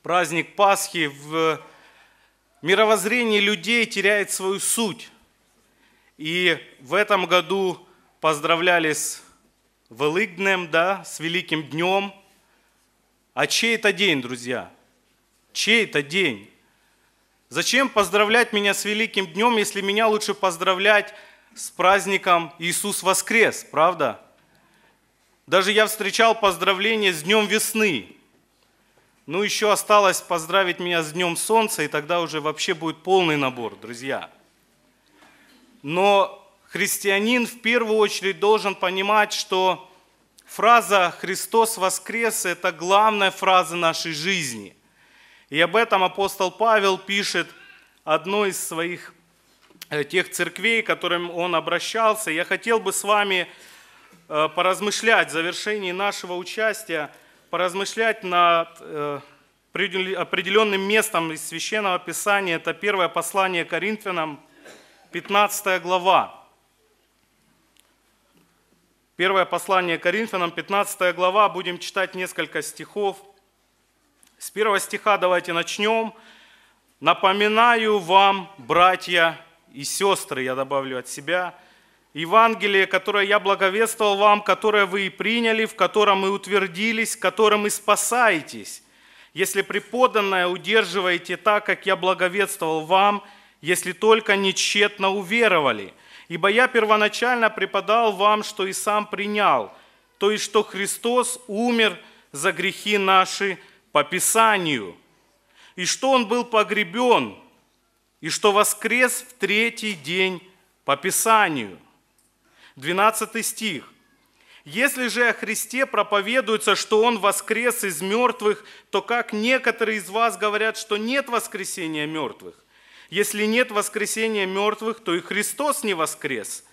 праздник Пасхи в мировоззрении людей теряет свою суть. И в этом году поздравляли с Великднем, да, с Великим Днем. А чей это день, друзья? Чей это день? Зачем поздравлять меня с великим днем, если меня лучше поздравлять с праздником Иисус воскрес, правда? Даже я встречал поздравления с днем весны. Ну, еще осталось поздравить меня с днем солнца, и тогда уже вообще будет полный набор, друзья. Но христианин в первую очередь должен понимать, что фраза «Христос воскрес» – это главная фраза нашей жизни. И об этом апостол Павел пишет одной из своих э, тех церквей, к которым он обращался. Я хотел бы с вами поразмышлять в завершении нашего участия, поразмышлять над э, определенным местом из Священного Писания. Это первое послание Коринфянам, 15 глава. Первое послание Коринфянам, 15 глава, будем читать несколько стихов – с первого стиха давайте начнем. «Напоминаю вам, братья и сестры, я добавлю от себя, Евангелие, которое я благовествовал вам, которое вы и приняли, в котором и утвердились, которым и спасаетесь, если преподанное удерживаете так, как я благовествовал вам, если только не тщетно уверовали. Ибо я первоначально преподал вам, что и сам принял, то есть, что Христос умер за грехи наши, по Писанию, и что он был погребен, и что воскрес в третий день по Писанию. 12 стих. Если же о Христе проповедуется, что Он воскрес из мертвых, то как некоторые из вас говорят, что нет воскресения мертвых? Если нет воскресения мертвых, то и Христос не воскрес.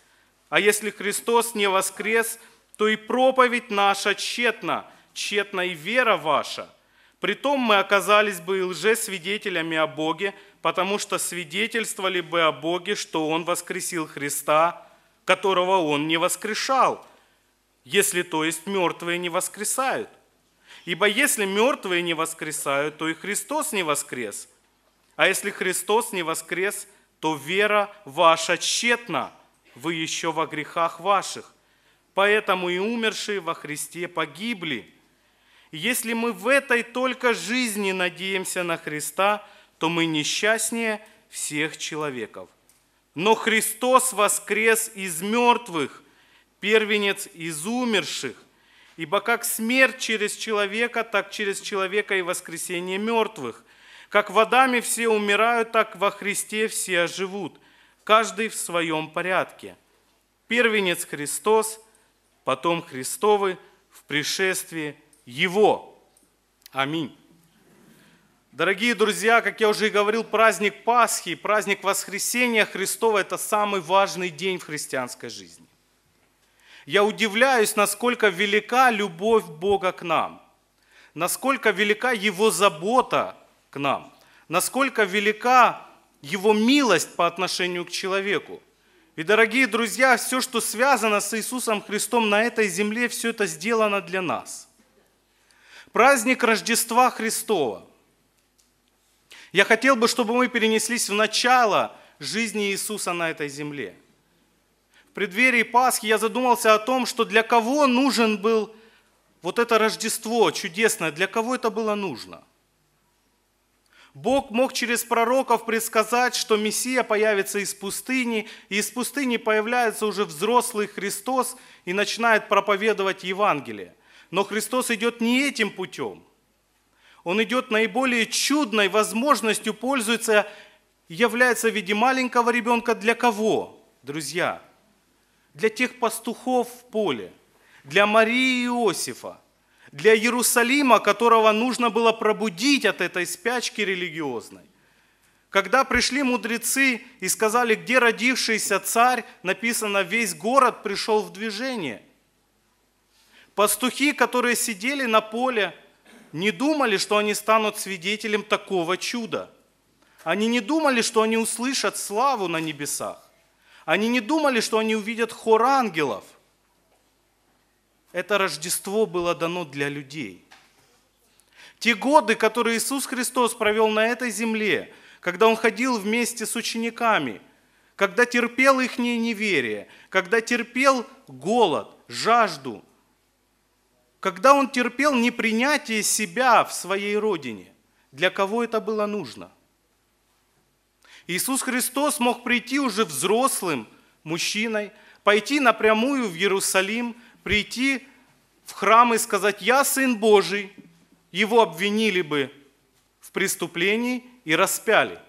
А если Христос не воскрес, то и проповедь наша тщетна, тщетна и вера ваша. Притом мы оказались бы лжесвидетелями о Боге, потому что свидетельствовали бы о Боге, что Он воскресил Христа, которого Он не воскрешал, если то есть мертвые не воскресают. Ибо если мертвые не воскресают, то и Христос не воскрес. А если Христос не воскрес, то вера ваша тщетна, вы еще во грехах ваших. Поэтому и умершие во Христе погибли – если мы в этой только жизни надеемся на Христа, то мы несчастнее всех человеков. Но Христос воскрес из мертвых, первенец из умерших, ибо как смерть через человека, так через человека и воскресение мертвых. Как водами все умирают, так во Христе все оживут, каждый в своем порядке. Первенец Христос, потом Христовы в пришествии его. Аминь. Дорогие друзья, как я уже и говорил, праздник Пасхи, праздник Воскресения Христова – это самый важный день в христианской жизни. Я удивляюсь, насколько велика любовь Бога к нам, насколько велика Его забота к нам, насколько велика Его милость по отношению к человеку. И, дорогие друзья, все, что связано с Иисусом Христом на этой земле, все это сделано для нас. Праздник Рождества Христова. Я хотел бы, чтобы мы перенеслись в начало жизни Иисуса на этой земле. В преддверии Пасхи я задумался о том, что для кого нужен был вот это Рождество чудесное, для кого это было нужно – Бог мог через пророков предсказать, что Мессия появится из пустыни, и из пустыни появляется уже взрослый Христос и начинает проповедовать Евангелие. Но Христос идет не этим путем. Он идет наиболее чудной возможностью, пользуется, является в виде маленького ребенка для кого, друзья? Для тех пастухов в поле, для Марии и Иосифа – для Иерусалима, которого нужно было пробудить от этой спячки религиозной. Когда пришли мудрецы и сказали, где родившийся царь, написано, весь город пришел в движение. Пастухи, которые сидели на поле, не думали, что они станут свидетелем такого чуда. Они не думали, что они услышат славу на небесах. Они не думали, что они увидят хор ангелов это Рождество было дано для людей. Те годы, которые Иисус Христос провел на этой земле, когда Он ходил вместе с учениками, когда терпел их неверие, когда терпел голод, жажду, когда Он терпел непринятие себя в своей родине, для кого это было нужно? Иисус Христос мог прийти уже взрослым мужчиной, пойти напрямую в Иерусалим, прийти в храм и сказать, я Сын Божий, его обвинили бы в преступлении и распяли.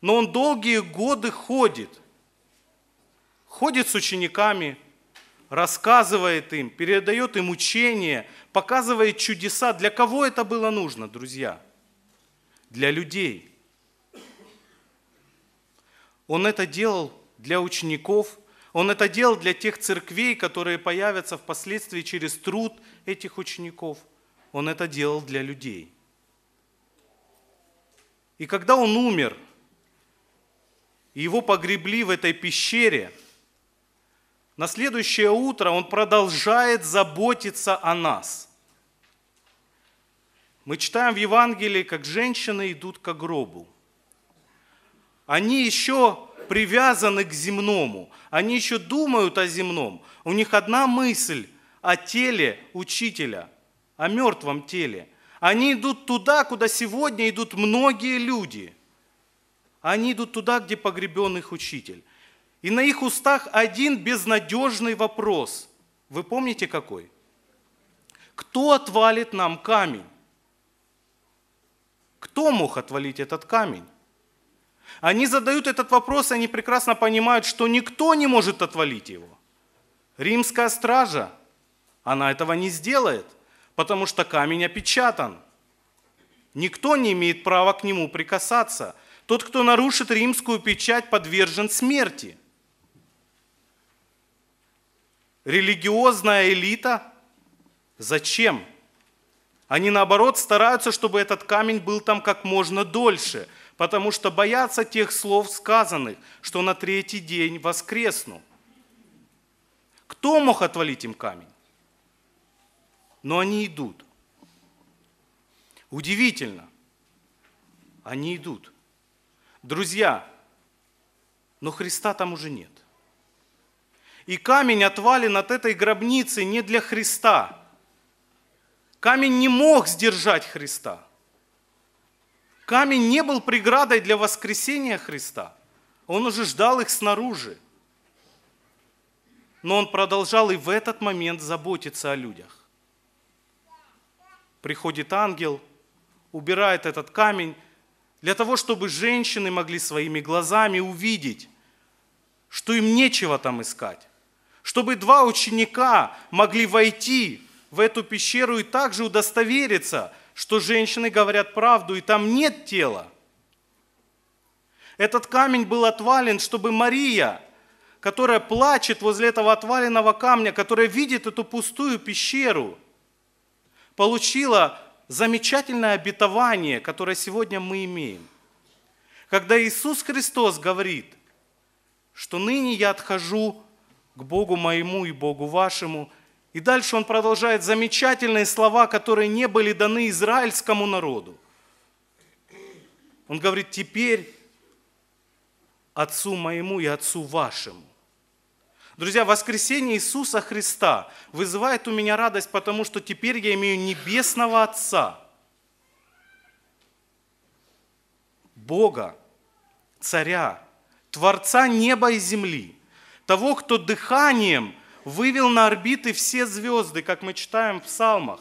Но он долгие годы ходит, ходит с учениками, рассказывает им, передает им учение, показывает чудеса. Для кого это было нужно, друзья? Для людей. Он это делал для учеников, он это делал для тех церквей, которые появятся впоследствии через труд этих учеников. Он это делал для людей. И когда он умер, его погребли в этой пещере, на следующее утро он продолжает заботиться о нас. Мы читаем в Евангелии, как женщины идут к гробу. Они еще привязаны к земному. Они еще думают о земном. У них одна мысль о теле учителя, о мертвом теле. Они идут туда, куда сегодня идут многие люди. Они идут туда, где погребен их учитель. И на их устах один безнадежный вопрос. Вы помните какой? Кто отвалит нам камень? Кто мог отвалить этот камень? Они задают этот вопрос, и они прекрасно понимают, что никто не может отвалить его. Римская стража, она этого не сделает, потому что камень опечатан. Никто не имеет права к нему прикасаться. Тот, кто нарушит римскую печать, подвержен смерти. Религиозная элита? Зачем? Они наоборот стараются, чтобы этот камень был там как можно дольше – потому что боятся тех слов сказанных, что на третий день воскресну. Кто мог отвалить им камень? Но они идут. Удивительно. Они идут. Друзья, но Христа там уже нет. И камень отвален от этой гробницы не для Христа. Камень не мог сдержать Христа. Камень не был преградой для воскресения Христа. Он уже ждал их снаружи. Но он продолжал и в этот момент заботиться о людях. Приходит ангел, убирает этот камень для того, чтобы женщины могли своими глазами увидеть, что им нечего там искать. Чтобы два ученика могли войти в эту пещеру и также удостовериться, что женщины говорят правду, и там нет тела. Этот камень был отвален, чтобы Мария которая плачет возле этого отваленного камня, которая видит эту пустую пещеру, получила замечательное обетование, которое сегодня мы имеем. Когда Иисус Христос говорит, что ныне я отхожу к Богу моему и Богу вашему, и дальше он продолжает замечательные слова, которые не были даны израильскому народу. Он говорит, теперь Отцу моему и Отцу вашему. Друзья, воскресение Иисуса Христа вызывает у меня радость, потому что теперь я имею небесного Отца, Бога, Царя, Творца неба и земли, того, кто дыханием вывел на орбиты все звезды, как мы читаем в псалмах.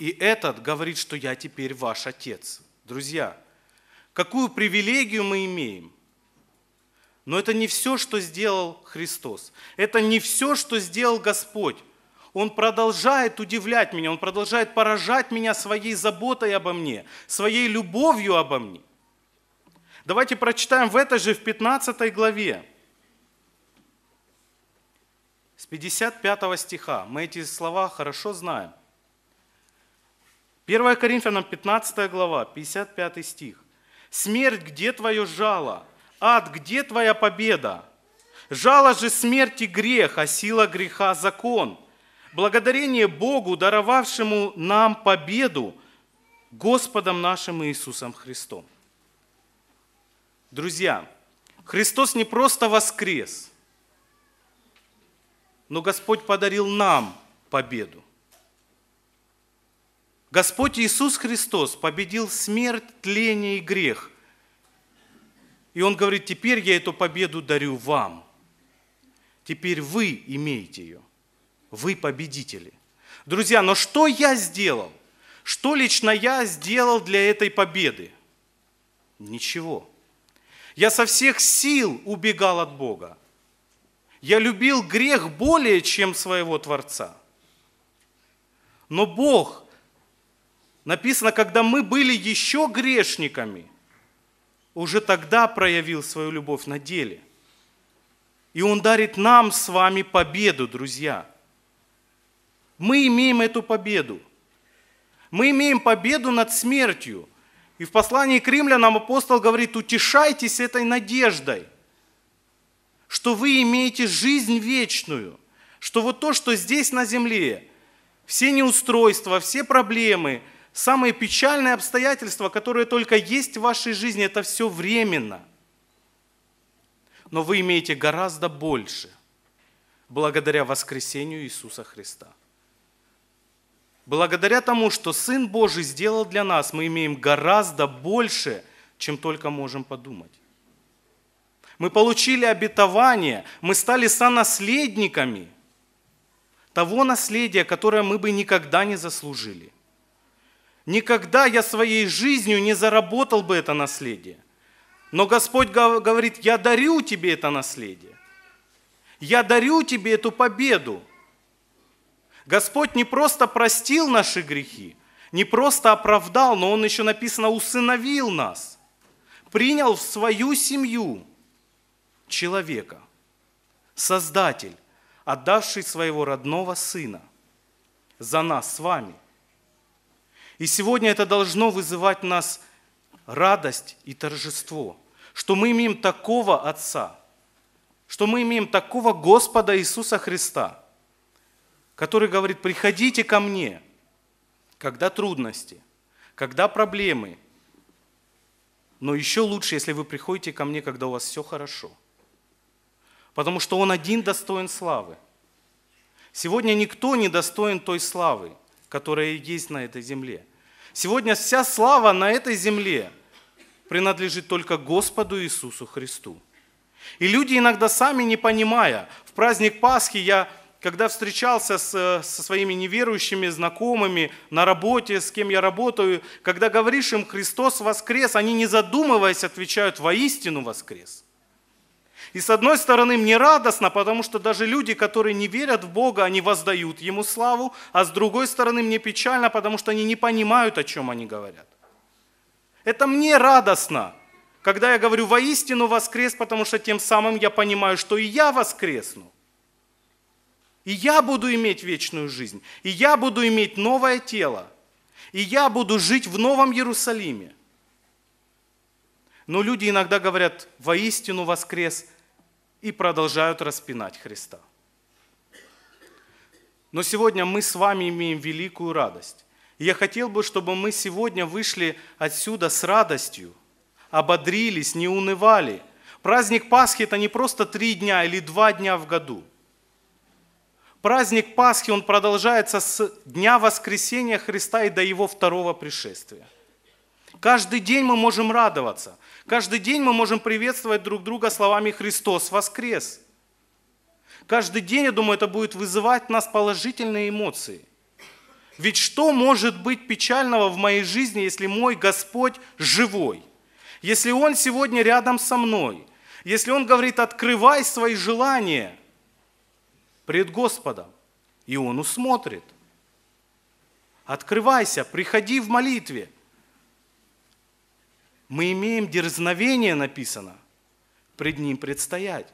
И этот говорит, что я теперь ваш Отец. Друзья, какую привилегию мы имеем? Но это не все, что сделал Христос. Это не все, что сделал Господь. Он продолжает удивлять меня, Он продолжает поражать меня своей заботой обо мне, своей любовью обо мне. Давайте прочитаем в этой же, в 15 главе, с 55 стиха. Мы эти слова хорошо знаем. 1 Коринфянам 15 глава, 55 стих. «Смерть, где твое жало? Ад, где твоя победа? Жало же смерти грех, а сила греха закон. Благодарение Богу, даровавшему нам победу Господом нашим Иисусом Христом». Друзья, Христос не просто воскрес, но Господь подарил нам победу. Господь Иисус Христос победил смерть, тление и грех. И Он говорит, теперь я эту победу дарю вам. Теперь вы имеете ее. Вы победители. Друзья, но что я сделал? Что лично я сделал для этой победы? Ничего. Я со всех сил убегал от Бога. Я любил грех более, чем своего Творца. Но Бог Написано, когда мы были еще грешниками, уже тогда проявил свою любовь на деле. И Он дарит нам с вами победу, друзья. Мы имеем эту победу. Мы имеем победу над смертью. И в послании к римлянам апостол говорит, утешайтесь этой надеждой, что вы имеете жизнь вечную, что вот то, что здесь на земле, все неустройства, все проблемы – самые печальные обстоятельства, которые только есть в вашей жизни, это все временно. Но вы имеете гораздо больше благодаря воскресению Иисуса Христа. Благодаря тому, что Сын Божий сделал для нас, мы имеем гораздо больше, чем только можем подумать. Мы получили обетование, мы стали сонаследниками того наследия, которое мы бы никогда не заслужили. Никогда я своей жизнью не заработал бы это наследие. Но Господь говорит, я дарю тебе это наследие. Я дарю тебе эту победу. Господь не просто простил наши грехи, не просто оправдал, но Он еще написано усыновил нас, принял в свою семью человека, Создатель, отдавший своего родного Сына за нас с вами – и сегодня это должно вызывать в нас радость и торжество, что мы имеем такого Отца, что мы имеем такого Господа Иисуса Христа, который говорит, приходите ко мне, когда трудности, когда проблемы, но еще лучше, если вы приходите ко мне, когда у вас все хорошо. Потому что Он один достоин славы. Сегодня никто не достоин той славы, которая есть на этой земле. Сегодня вся слава на этой земле принадлежит только Господу Иисусу Христу. И люди иногда сами не понимая, в праздник Пасхи я, когда встречался с, со своими неверующими знакомыми на работе, с кем я работаю, когда говоришь им «Христос воскрес», они не задумываясь отвечают «Воистину воскрес». И с одной стороны мне радостно, потому что даже люди, которые не верят в Бога, они воздают Ему славу, а с другой стороны мне печально, потому что они не понимают, о чем они говорят. Это мне радостно, когда я говорю воистину воскрес, потому что тем самым я понимаю, что и я воскресну. И я буду иметь вечную жизнь. И я буду иметь новое тело. И я буду жить в Новом Иерусалиме. Но люди иногда говорят воистину воскрес и продолжают распинать Христа. Но сегодня мы с вами имеем великую радость. И я хотел бы, чтобы мы сегодня вышли отсюда с радостью, ободрились, не унывали. Праздник Пасхи – это не просто три дня или два дня в году. Праздник Пасхи, он продолжается с дня воскресения Христа и до Его второго пришествия. Каждый день мы можем радоваться. Каждый день мы можем приветствовать друг друга словами «Христос воскрес». Каждый день, я думаю, это будет вызывать в нас положительные эмоции. Ведь что может быть печального в моей жизни, если мой Господь живой? Если Он сегодня рядом со мной? Если Он говорит, открывай свои желания пред Господом, и Он усмотрит. Открывайся, приходи в молитве. Мы имеем дерзновение, написано, пред Ним предстоять.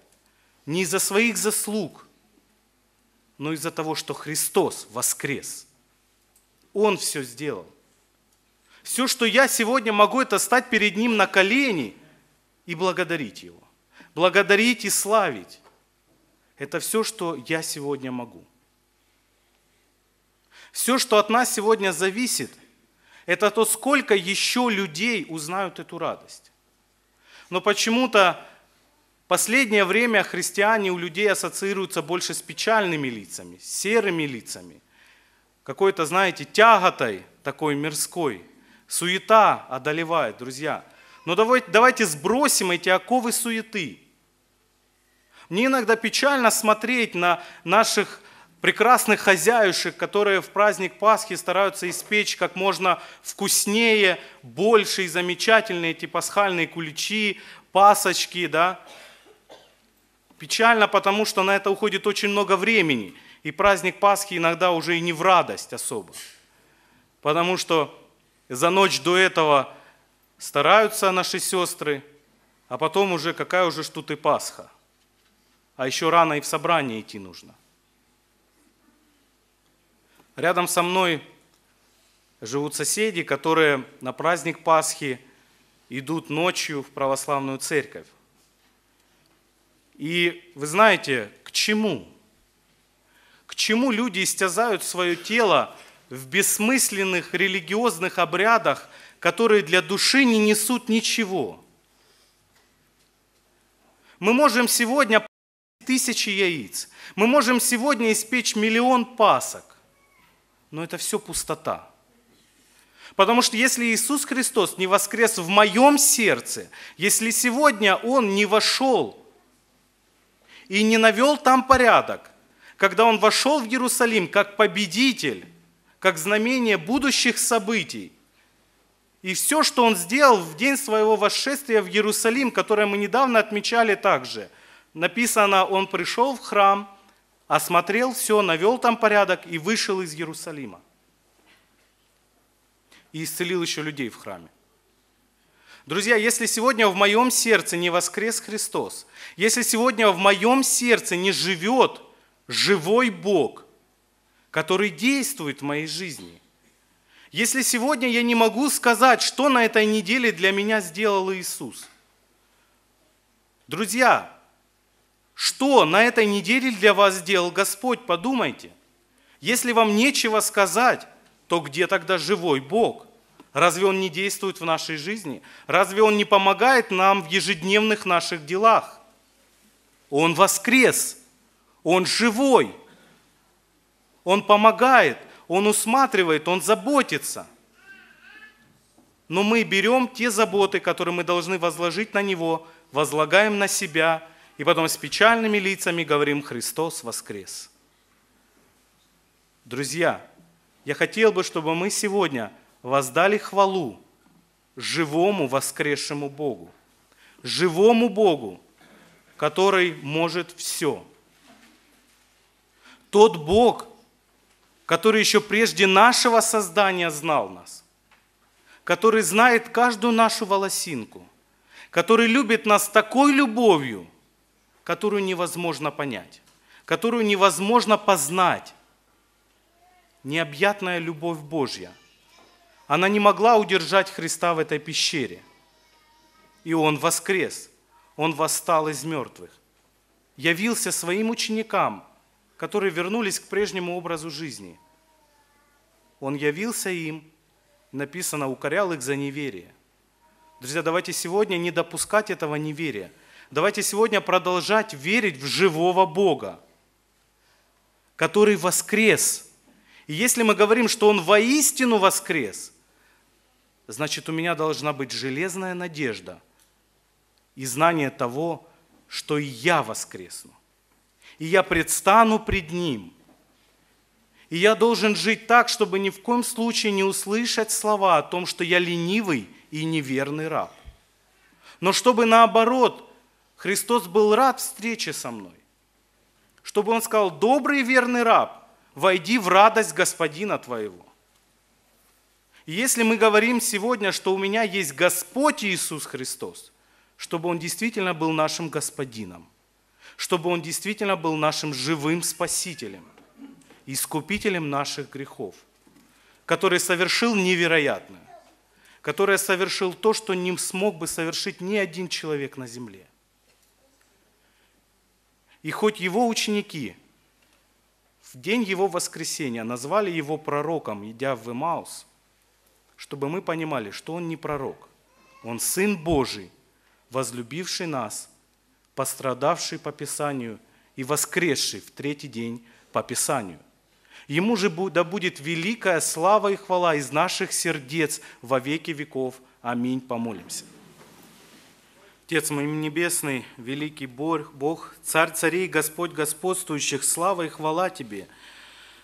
Не из-за своих заслуг, но из-за того, что Христос воскрес. Он все сделал. Все, что я сегодня могу, это стать перед Ним на колени и благодарить Его. Благодарить и славить. Это все, что я сегодня могу. Все, что от нас сегодня зависит, это то, сколько еще людей узнают эту радость. Но почему-то последнее время христиане у людей ассоциируются больше с печальными лицами, с серыми лицами, какой-то, знаете, тяготой такой мирской. Суета одолевает, друзья. Но давайте, давайте сбросим эти оковы суеты. Мне иногда печально смотреть на наших прекрасных хозяюшек, которые в праздник Пасхи стараются испечь как можно вкуснее, больше и замечательные эти пасхальные куличи, пасочки, да. Печально, потому что на это уходит очень много времени. И праздник Пасхи иногда уже и не в радость особо. Потому что за ночь до этого стараются наши сестры, а потом уже какая уже тут и Пасха. А еще рано и в собрание идти нужно. Рядом со мной живут соседи, которые на праздник Пасхи идут ночью в православную церковь. И вы знаете, к чему? К чему люди истязают свое тело в бессмысленных религиозных обрядах, которые для души не несут ничего? Мы можем сегодня тысячи яиц, мы можем сегодня испечь миллион пасок, но это все пустота. Потому что если Иисус Христос не воскрес в моем сердце, если сегодня Он не вошел и не навел там порядок, когда Он вошел в Иерусалим как победитель, как знамение будущих событий, и все, что Он сделал в день своего восшествия в Иерусалим, которое мы недавно отмечали также, написано, Он пришел в храм – осмотрел все, навел там порядок и вышел из Иерусалима. И исцелил еще людей в храме. Друзья, если сегодня в моем сердце не воскрес Христос, если сегодня в моем сердце не живет живой Бог, который действует в моей жизни, если сегодня я не могу сказать, что на этой неделе для меня сделал Иисус, друзья, что на этой неделе для вас сделал Господь? Подумайте. Если вам нечего сказать, то где тогда живой Бог? Разве Он не действует в нашей жизни? Разве Он не помогает нам в ежедневных наших делах? Он воскрес, Он живой, Он помогает, Он усматривает, Он заботится. Но мы берем те заботы, которые мы должны возложить на Него, возлагаем на себя – и потом с печальными лицами говорим «Христос воскрес». Друзья, я хотел бы, чтобы мы сегодня воздали хвалу живому воскресшему Богу. Живому Богу, который может все. Тот Бог, который еще прежде нашего создания знал нас, который знает каждую нашу волосинку – который любит нас такой любовью, которую невозможно понять, которую невозможно познать. Необъятная любовь Божья. Она не могла удержать Христа в этой пещере. И Он воскрес. Он восстал из мертвых. Явился своим ученикам, которые вернулись к прежнему образу жизни. Он явился им, написано, укорял их за неверие. Друзья, давайте сегодня не допускать этого неверия. Давайте сегодня продолжать верить в живого Бога, который воскрес. И если мы говорим, что Он воистину воскрес, значит у меня должна быть железная надежда и знание того, что и я воскресну. И я предстану пред Ним. И я должен жить так, чтобы ни в коем случае не услышать слова о том, что я ленивый – и неверный раб. Но чтобы наоборот, Христос был рад встрече со мной. Чтобы Он сказал, добрый и верный раб, войди в радость Господина твоего. И если мы говорим сегодня, что у меня есть Господь Иисус Христос, чтобы Он действительно был нашим Господином, чтобы Он действительно был нашим живым Спасителем, искупителем наших грехов, который совершил невероятное который совершил то, что не смог бы совершить ни один человек на земле. И хоть его ученики в день его воскресения назвали его пророком, идя в Имаус, чтобы мы понимали, что он не пророк, он Сын Божий, возлюбивший нас, пострадавший по Писанию и воскресший в третий день по Писанию – Ему же да будет великая слава и хвала из наших сердец во веки веков. Аминь. Помолимся. Отец мой небесный, великий Бог, Царь царей, Господь господствующих, слава и хвала Тебе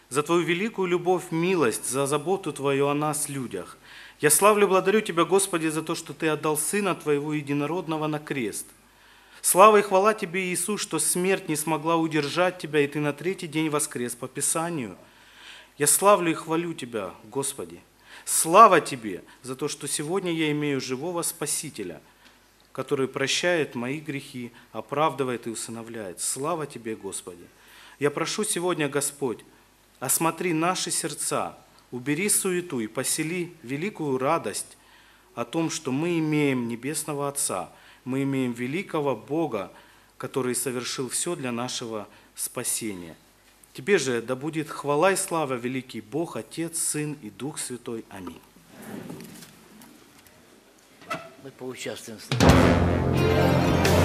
за Твою великую любовь, милость, за заботу Твою о нас, людях. Я славлю и благодарю Тебя, Господи, за то, что Ты отдал Сына Твоего Единородного на крест. Слава и хвала Тебе, Иисус, что смерть не смогла удержать Тебя, и Ты на третий день воскрес по Писанию – я славлю и хвалю Тебя, Господи. Слава Тебе за то, что сегодня я имею живого Спасителя, который прощает мои грехи, оправдывает и усыновляет. Слава Тебе, Господи. Я прошу сегодня, Господь, осмотри наши сердца, убери суету и посели великую радость о том, что мы имеем Небесного Отца, мы имеем великого Бога, который совершил все для нашего спасения – Тебе же да будет хвала и слава, великий Бог, Отец, Сын и Дух Святой. Аминь. Мы поучаствуем в Христос